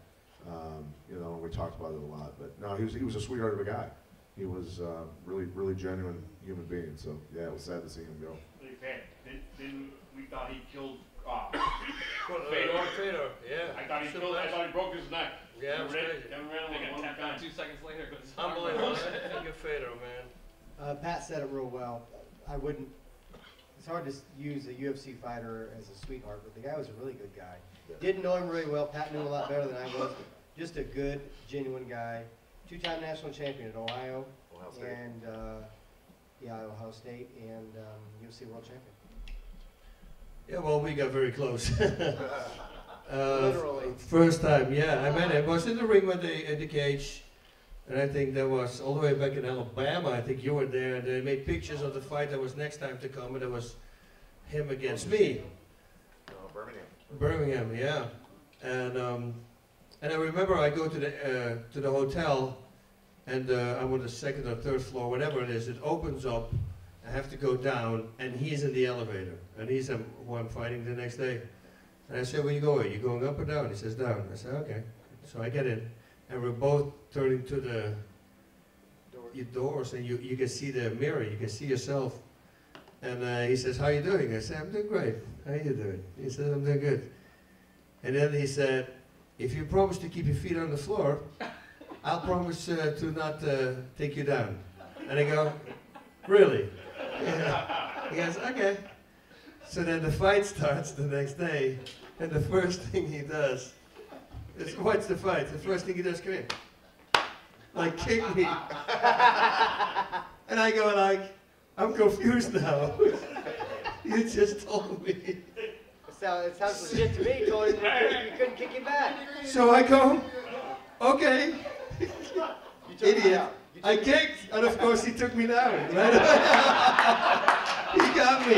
um, you know. We talked about it a lot, but no, he was he was a sweetheart of a guy. He was uh, really really genuine human being. So yeah, it was sad to see him go. Hey, Pat, didn't, didn't we thought he killed uh, [COUGHS] Well, uh, Fedor? Fedor, yeah. I thought he killed. I H. thought he broke his neck. Yeah, it was Red- crazy. Kevin Randleman They got one tapped time. out two seconds later. goes- Unbelievable. Think of Fedor, man. Uh, Pat said it real well. I wouldn't. It's hard to use a UFC fighter as a sweetheart, but the guy was a really good guy. Didn't know him really well. Pat knew him a lot better than I was. Just a good, genuine guy. Two-time national champion at Ohio, Ohio State. and uh, yeah, Ohio State, and um, UFC world champion. Yeah, well, we got very close. [LAUGHS] Uh, Literally. First time, yeah, I met him. I was in the ring with the, in the cage, and I think that was all the way back in Alabama. I think you were there, and they made pictures of the fight that was next time to come, and it was him against me. No, Birmingham. Birmingham, yeah. And um, and I remember I go to the uh, to the hotel, and uh, I'm on the second or third floor, whatever it is. It opens up. I have to go down, and he's in the elevator, and he's um, who I'm fighting the next day. And I said, where you going? You going up or down? He says, down. I said, okay. So I get in, and we're both turning to the your doors, and you, you can see the mirror, you can see yourself. And uh, he says, how are you doing? I said, I'm doing great. How are you doing? He says, I'm doing good. And then he said, if you promise to keep your feet on the floor, I'll promise uh, to not uh, take you down. And I go, really? Yeah. [LAUGHS] He goes, okay. So then the fight starts the next day, and the first [LAUGHS] thing he does is, what's the fight? The first thing he does, come here. Like, kick me. and I go like, I'm confused now. [LAUGHS] you just told me. It sounds, it sounds legit to me. Told you couldn't, you couldn't kick him back. So I go, okay. Idiot. I kicked, and of course he took me down. [LAUGHS] Right? he got me.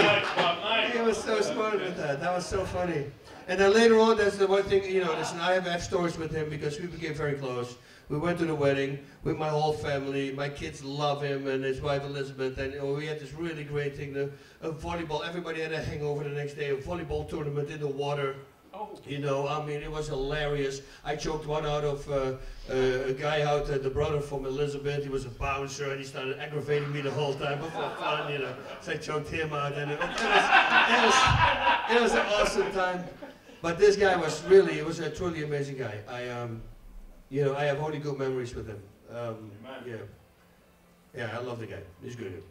He was so smart with that. That was so funny. And then later on, that's the one thing, you know, listen, I have, I stories with him because we became very close. We went to the wedding with my whole family. My kids love him and his wife Elizabeth. And you know, we had this really great thing, the, a volleyball. Everybody had a hangover the next day, a volleyball tournament in the water. You know, I mean, it was hilarious. I choked one out of uh, uh, a guy out, uh, the brother from Elizabeth. He was a bouncer, and he started aggravating me the whole time, but for fun, you know. So I choked him out, and it, it, was, it, was, it was an awesome time. But this guy was really, he was a truly amazing guy. I, um, you know, I have only good memories with him. Um, yeah, yeah, I love the guy. He's good.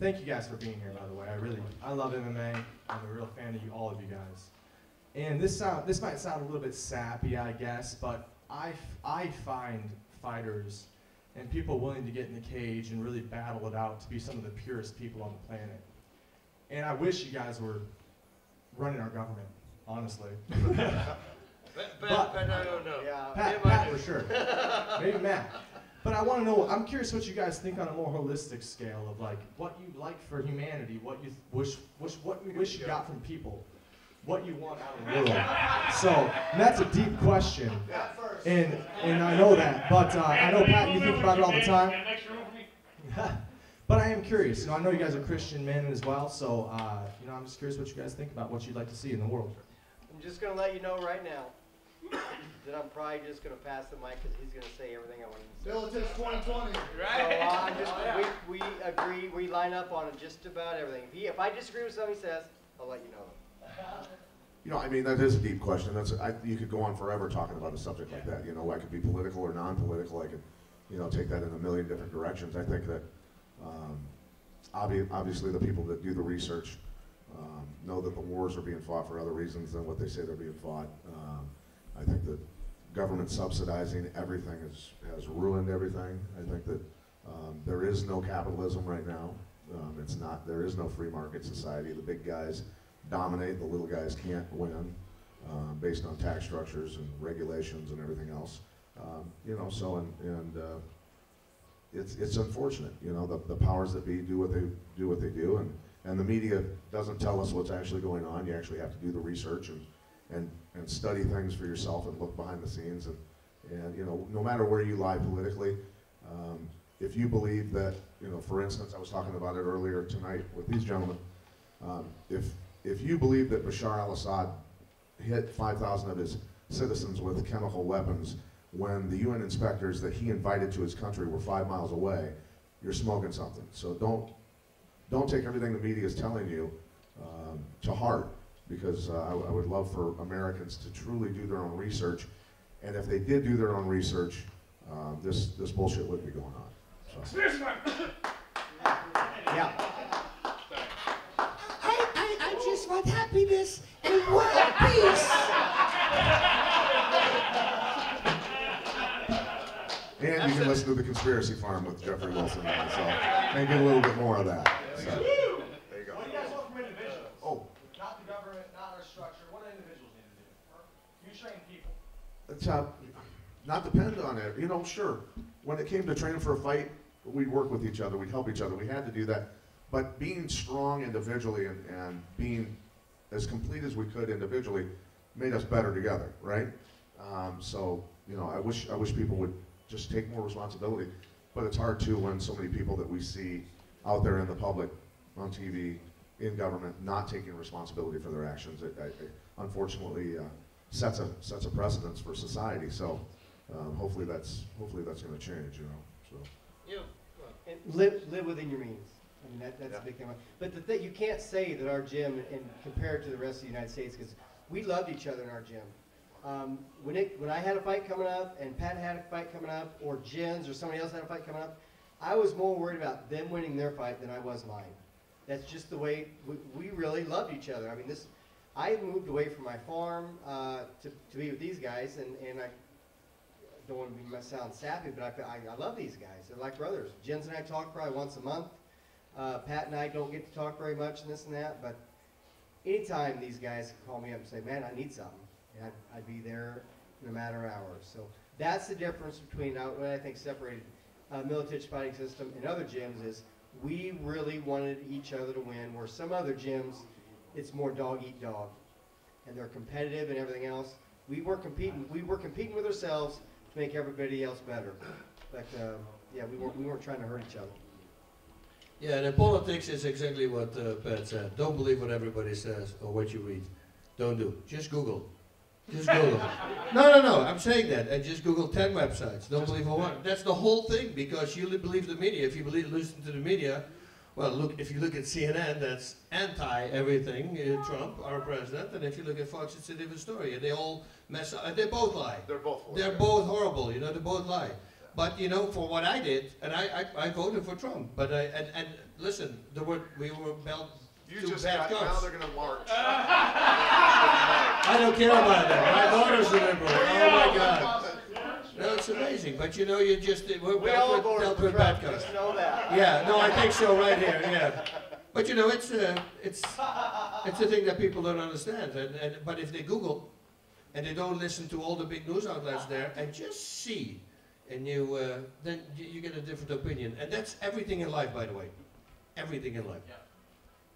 Thank you guys for being here, by the way. I really, I love MMA. I'm a real fan of you, all of you guys. And this sound, this might sound a little bit sappy, I guess, but I, I find fighters and people willing to get in the cage and really battle it out to be some of the purest people on the planet. And I wish you guys were running our government, honestly. [LAUGHS] [LAUGHS] But, but, but I don't know. Yeah. Pat, Pat for sure. [LAUGHS] Maybe Matt. But I want to know. I'm curious what you guys think on a more holistic scale of like what you like for humanity, what you wish, wish what you wish you got from people, what you want out of the world. So that's a deep question, and and I know that. But uh, I know Pat, you think about it all the time. [LAUGHS] But I am curious. You know, I know you guys are Christian men as well. So uh, you know, I'm just curious what you guys think about what you'd like to see in the world. I'm just gonna let you know right now [COUGHS] that I'm probably just gonna pass the mic because he's gonna say everything I want him to say. Miletich 2020. So uh, I'm just, [LAUGHS] we, we agree, we line up on just about everything. If, he, if I disagree with something he says, I'll let you know. [LAUGHS] You know, I mean, that is a deep question. That's I, you could go on forever talking about a subject like that. You know, I could be political or non-political. I could, you know, take that in a million different directions. I think that um, obvi- obviously the people that do the research um, know that the wars are being fought for other reasons than what they say they're being fought. Um, I think that government subsidizing everything has, has ruined everything. I think that um, there is no capitalism right now. Um, it's not, there is no free market society. The big guys dominate, the little guys can't win um, based on tax structures and regulations and everything else. Um, you know, so, and, and uh, it's, it's unfortunate, you know, the, the powers that be do what they do what they do, and, and the media doesn't tell us what's actually going on. You actually have to do the research and, and, and study things for yourself and look behind the scenes. And, and you know, no matter where you lie politically, um, if you believe that, you know, for instance, I was talking about it earlier tonight with these gentlemen, um, if, if you believe that Bashar al-Assad hit 5,000 of his citizens with chemical weapons when the UN inspectors that he invited to his country were five miles away, you're smoking something. So don't, don't take everything the media is telling you um, to heart because uh, I, I would love for Americans to truly do their own research. And if they did do their own research, um, this, this bullshit wouldn't be going on. So. Yeah. I, I, I just want happiness and world peace. And you can listen to The Conspiracy Farm with Jeffrey Wilson and myself. And get a little bit more of that. So, there you go. What do you guys want from individuals? Oh. Not the government, not our structure. What do individuals need to do? You train people. Not depend on it. You know, sure. When it came to training for a fight, we'd work with each other. We'd help each other. We had to do that. But being strong individually and, and being as complete as we could individually made us better together, right? Um, so, you know, I wish I wish people would just take more responsibility. But it's hard too when so many people that we see out there in the public, on TV, in government not taking responsibility for their actions. It, it, it unfortunately uh, sets a sets a precedence for society. So um, hopefully that's hopefully that's going to change. You know. So. You and live live within your means. I mean that, that's Yeah. a big thing. But the thing you can't say that our gym and compare it to the rest of the United States because we loved each other in our gym. Um, when it when I had a fight coming up and Pat had a fight coming up or Jens or somebody else had a fight coming up, I was more worried about them winning their fight than I was mine. That's just the way we, we really loved each other. I mean this. I moved away from my farm uh, to, to be with these guys, and, and I don't want to be sound sappy, but I, I, I love these guys. They're like brothers. Jens and I talk probably once a month. Uh, Pat and I don't get to talk very much and this and that, but anytime these guys call me up and say, man, I need something, I'd, I'd be there in a matter of hours. So that's the difference between uh, what I think separated uh, Miletich Fighting System and other gyms is we really wanted each other to win, where some other gyms, it's more dog eat dog. And they're competitive and everything else. We were competing, we were competing with ourselves to make everybody else better. But, uh, yeah, we weren't, we weren't trying to hurt each other. Yeah, and in politics, it's exactly what uh, Pat said. Don't believe what everybody says or what you read. Don't do. Just Google. Just Google. [LAUGHS] no, no, no. I'm saying that. And just Google 10 websites. Don't believe a one. That's the whole thing because you believe the media. If you believe, listen to the media, well, look. If you look at CNN, that's anti everything. Uh, Trump, our president, and if you look at Fox, it's a different story. And they all mess up. And they both lie. They're both. They're both horrible. You know, they both lie. But you know, for what I did, and I, I, I voted for Trump. But I, and, and listen, there were we were belt You just got, now they're going to march. [LAUGHS] I don't care about that. My daughter's a liberal. Oh my God. No, it's amazing. But you know, you just we're We dealt all with, voted dealt for with Trump, bad cops. know that. Yeah, no, I think so. Right here, [LAUGHS] yeah. But you know, it's a it's it's a thing that people don't understand. And, and but if they Google, and they don't listen to all the big news outlets there, and just see, and you uh, then you, you get a different opinion. And that's everything in life, by the way. Everything in life.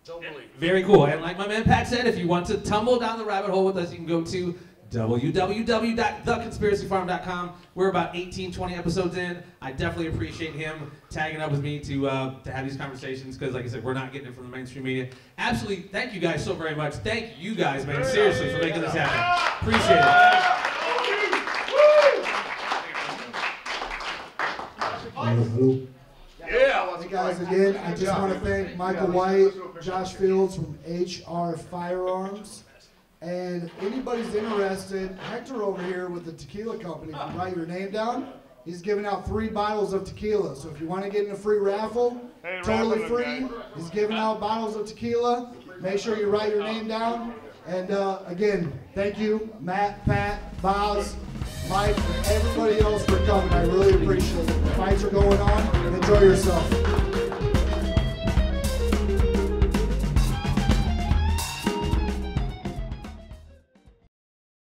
Don't believe. Very cool. And like my man Pat said, if you want to tumble down the rabbit hole with us, you can go to www.theconspiracyfarm.com. We're about 18, 20 episodes in. I definitely appreciate him tagging up with me to uh, to have these conversations because, like I said, we're not getting it from the mainstream media. Absolutely, thank you guys so very much. Thank you guys, man, seriously, for making this happen. Appreciate it. Hello. Yeah. Hey guys, again, I just want to thank Michael White, Josh Fields from HR Firearms. And anybody's interested, Hector over here with the tequila company, if you write your name down, he's giving out three bottles of tequila. So if you want to get in a free raffle, Hey, totally free. He's giving out bottles of tequila. Make sure you write your name down. And uh, again, thank you, Matt, Pat, Bas, Mike, and everybody else for coming. I really appreciate it. The fights are going on. Enjoy yourself.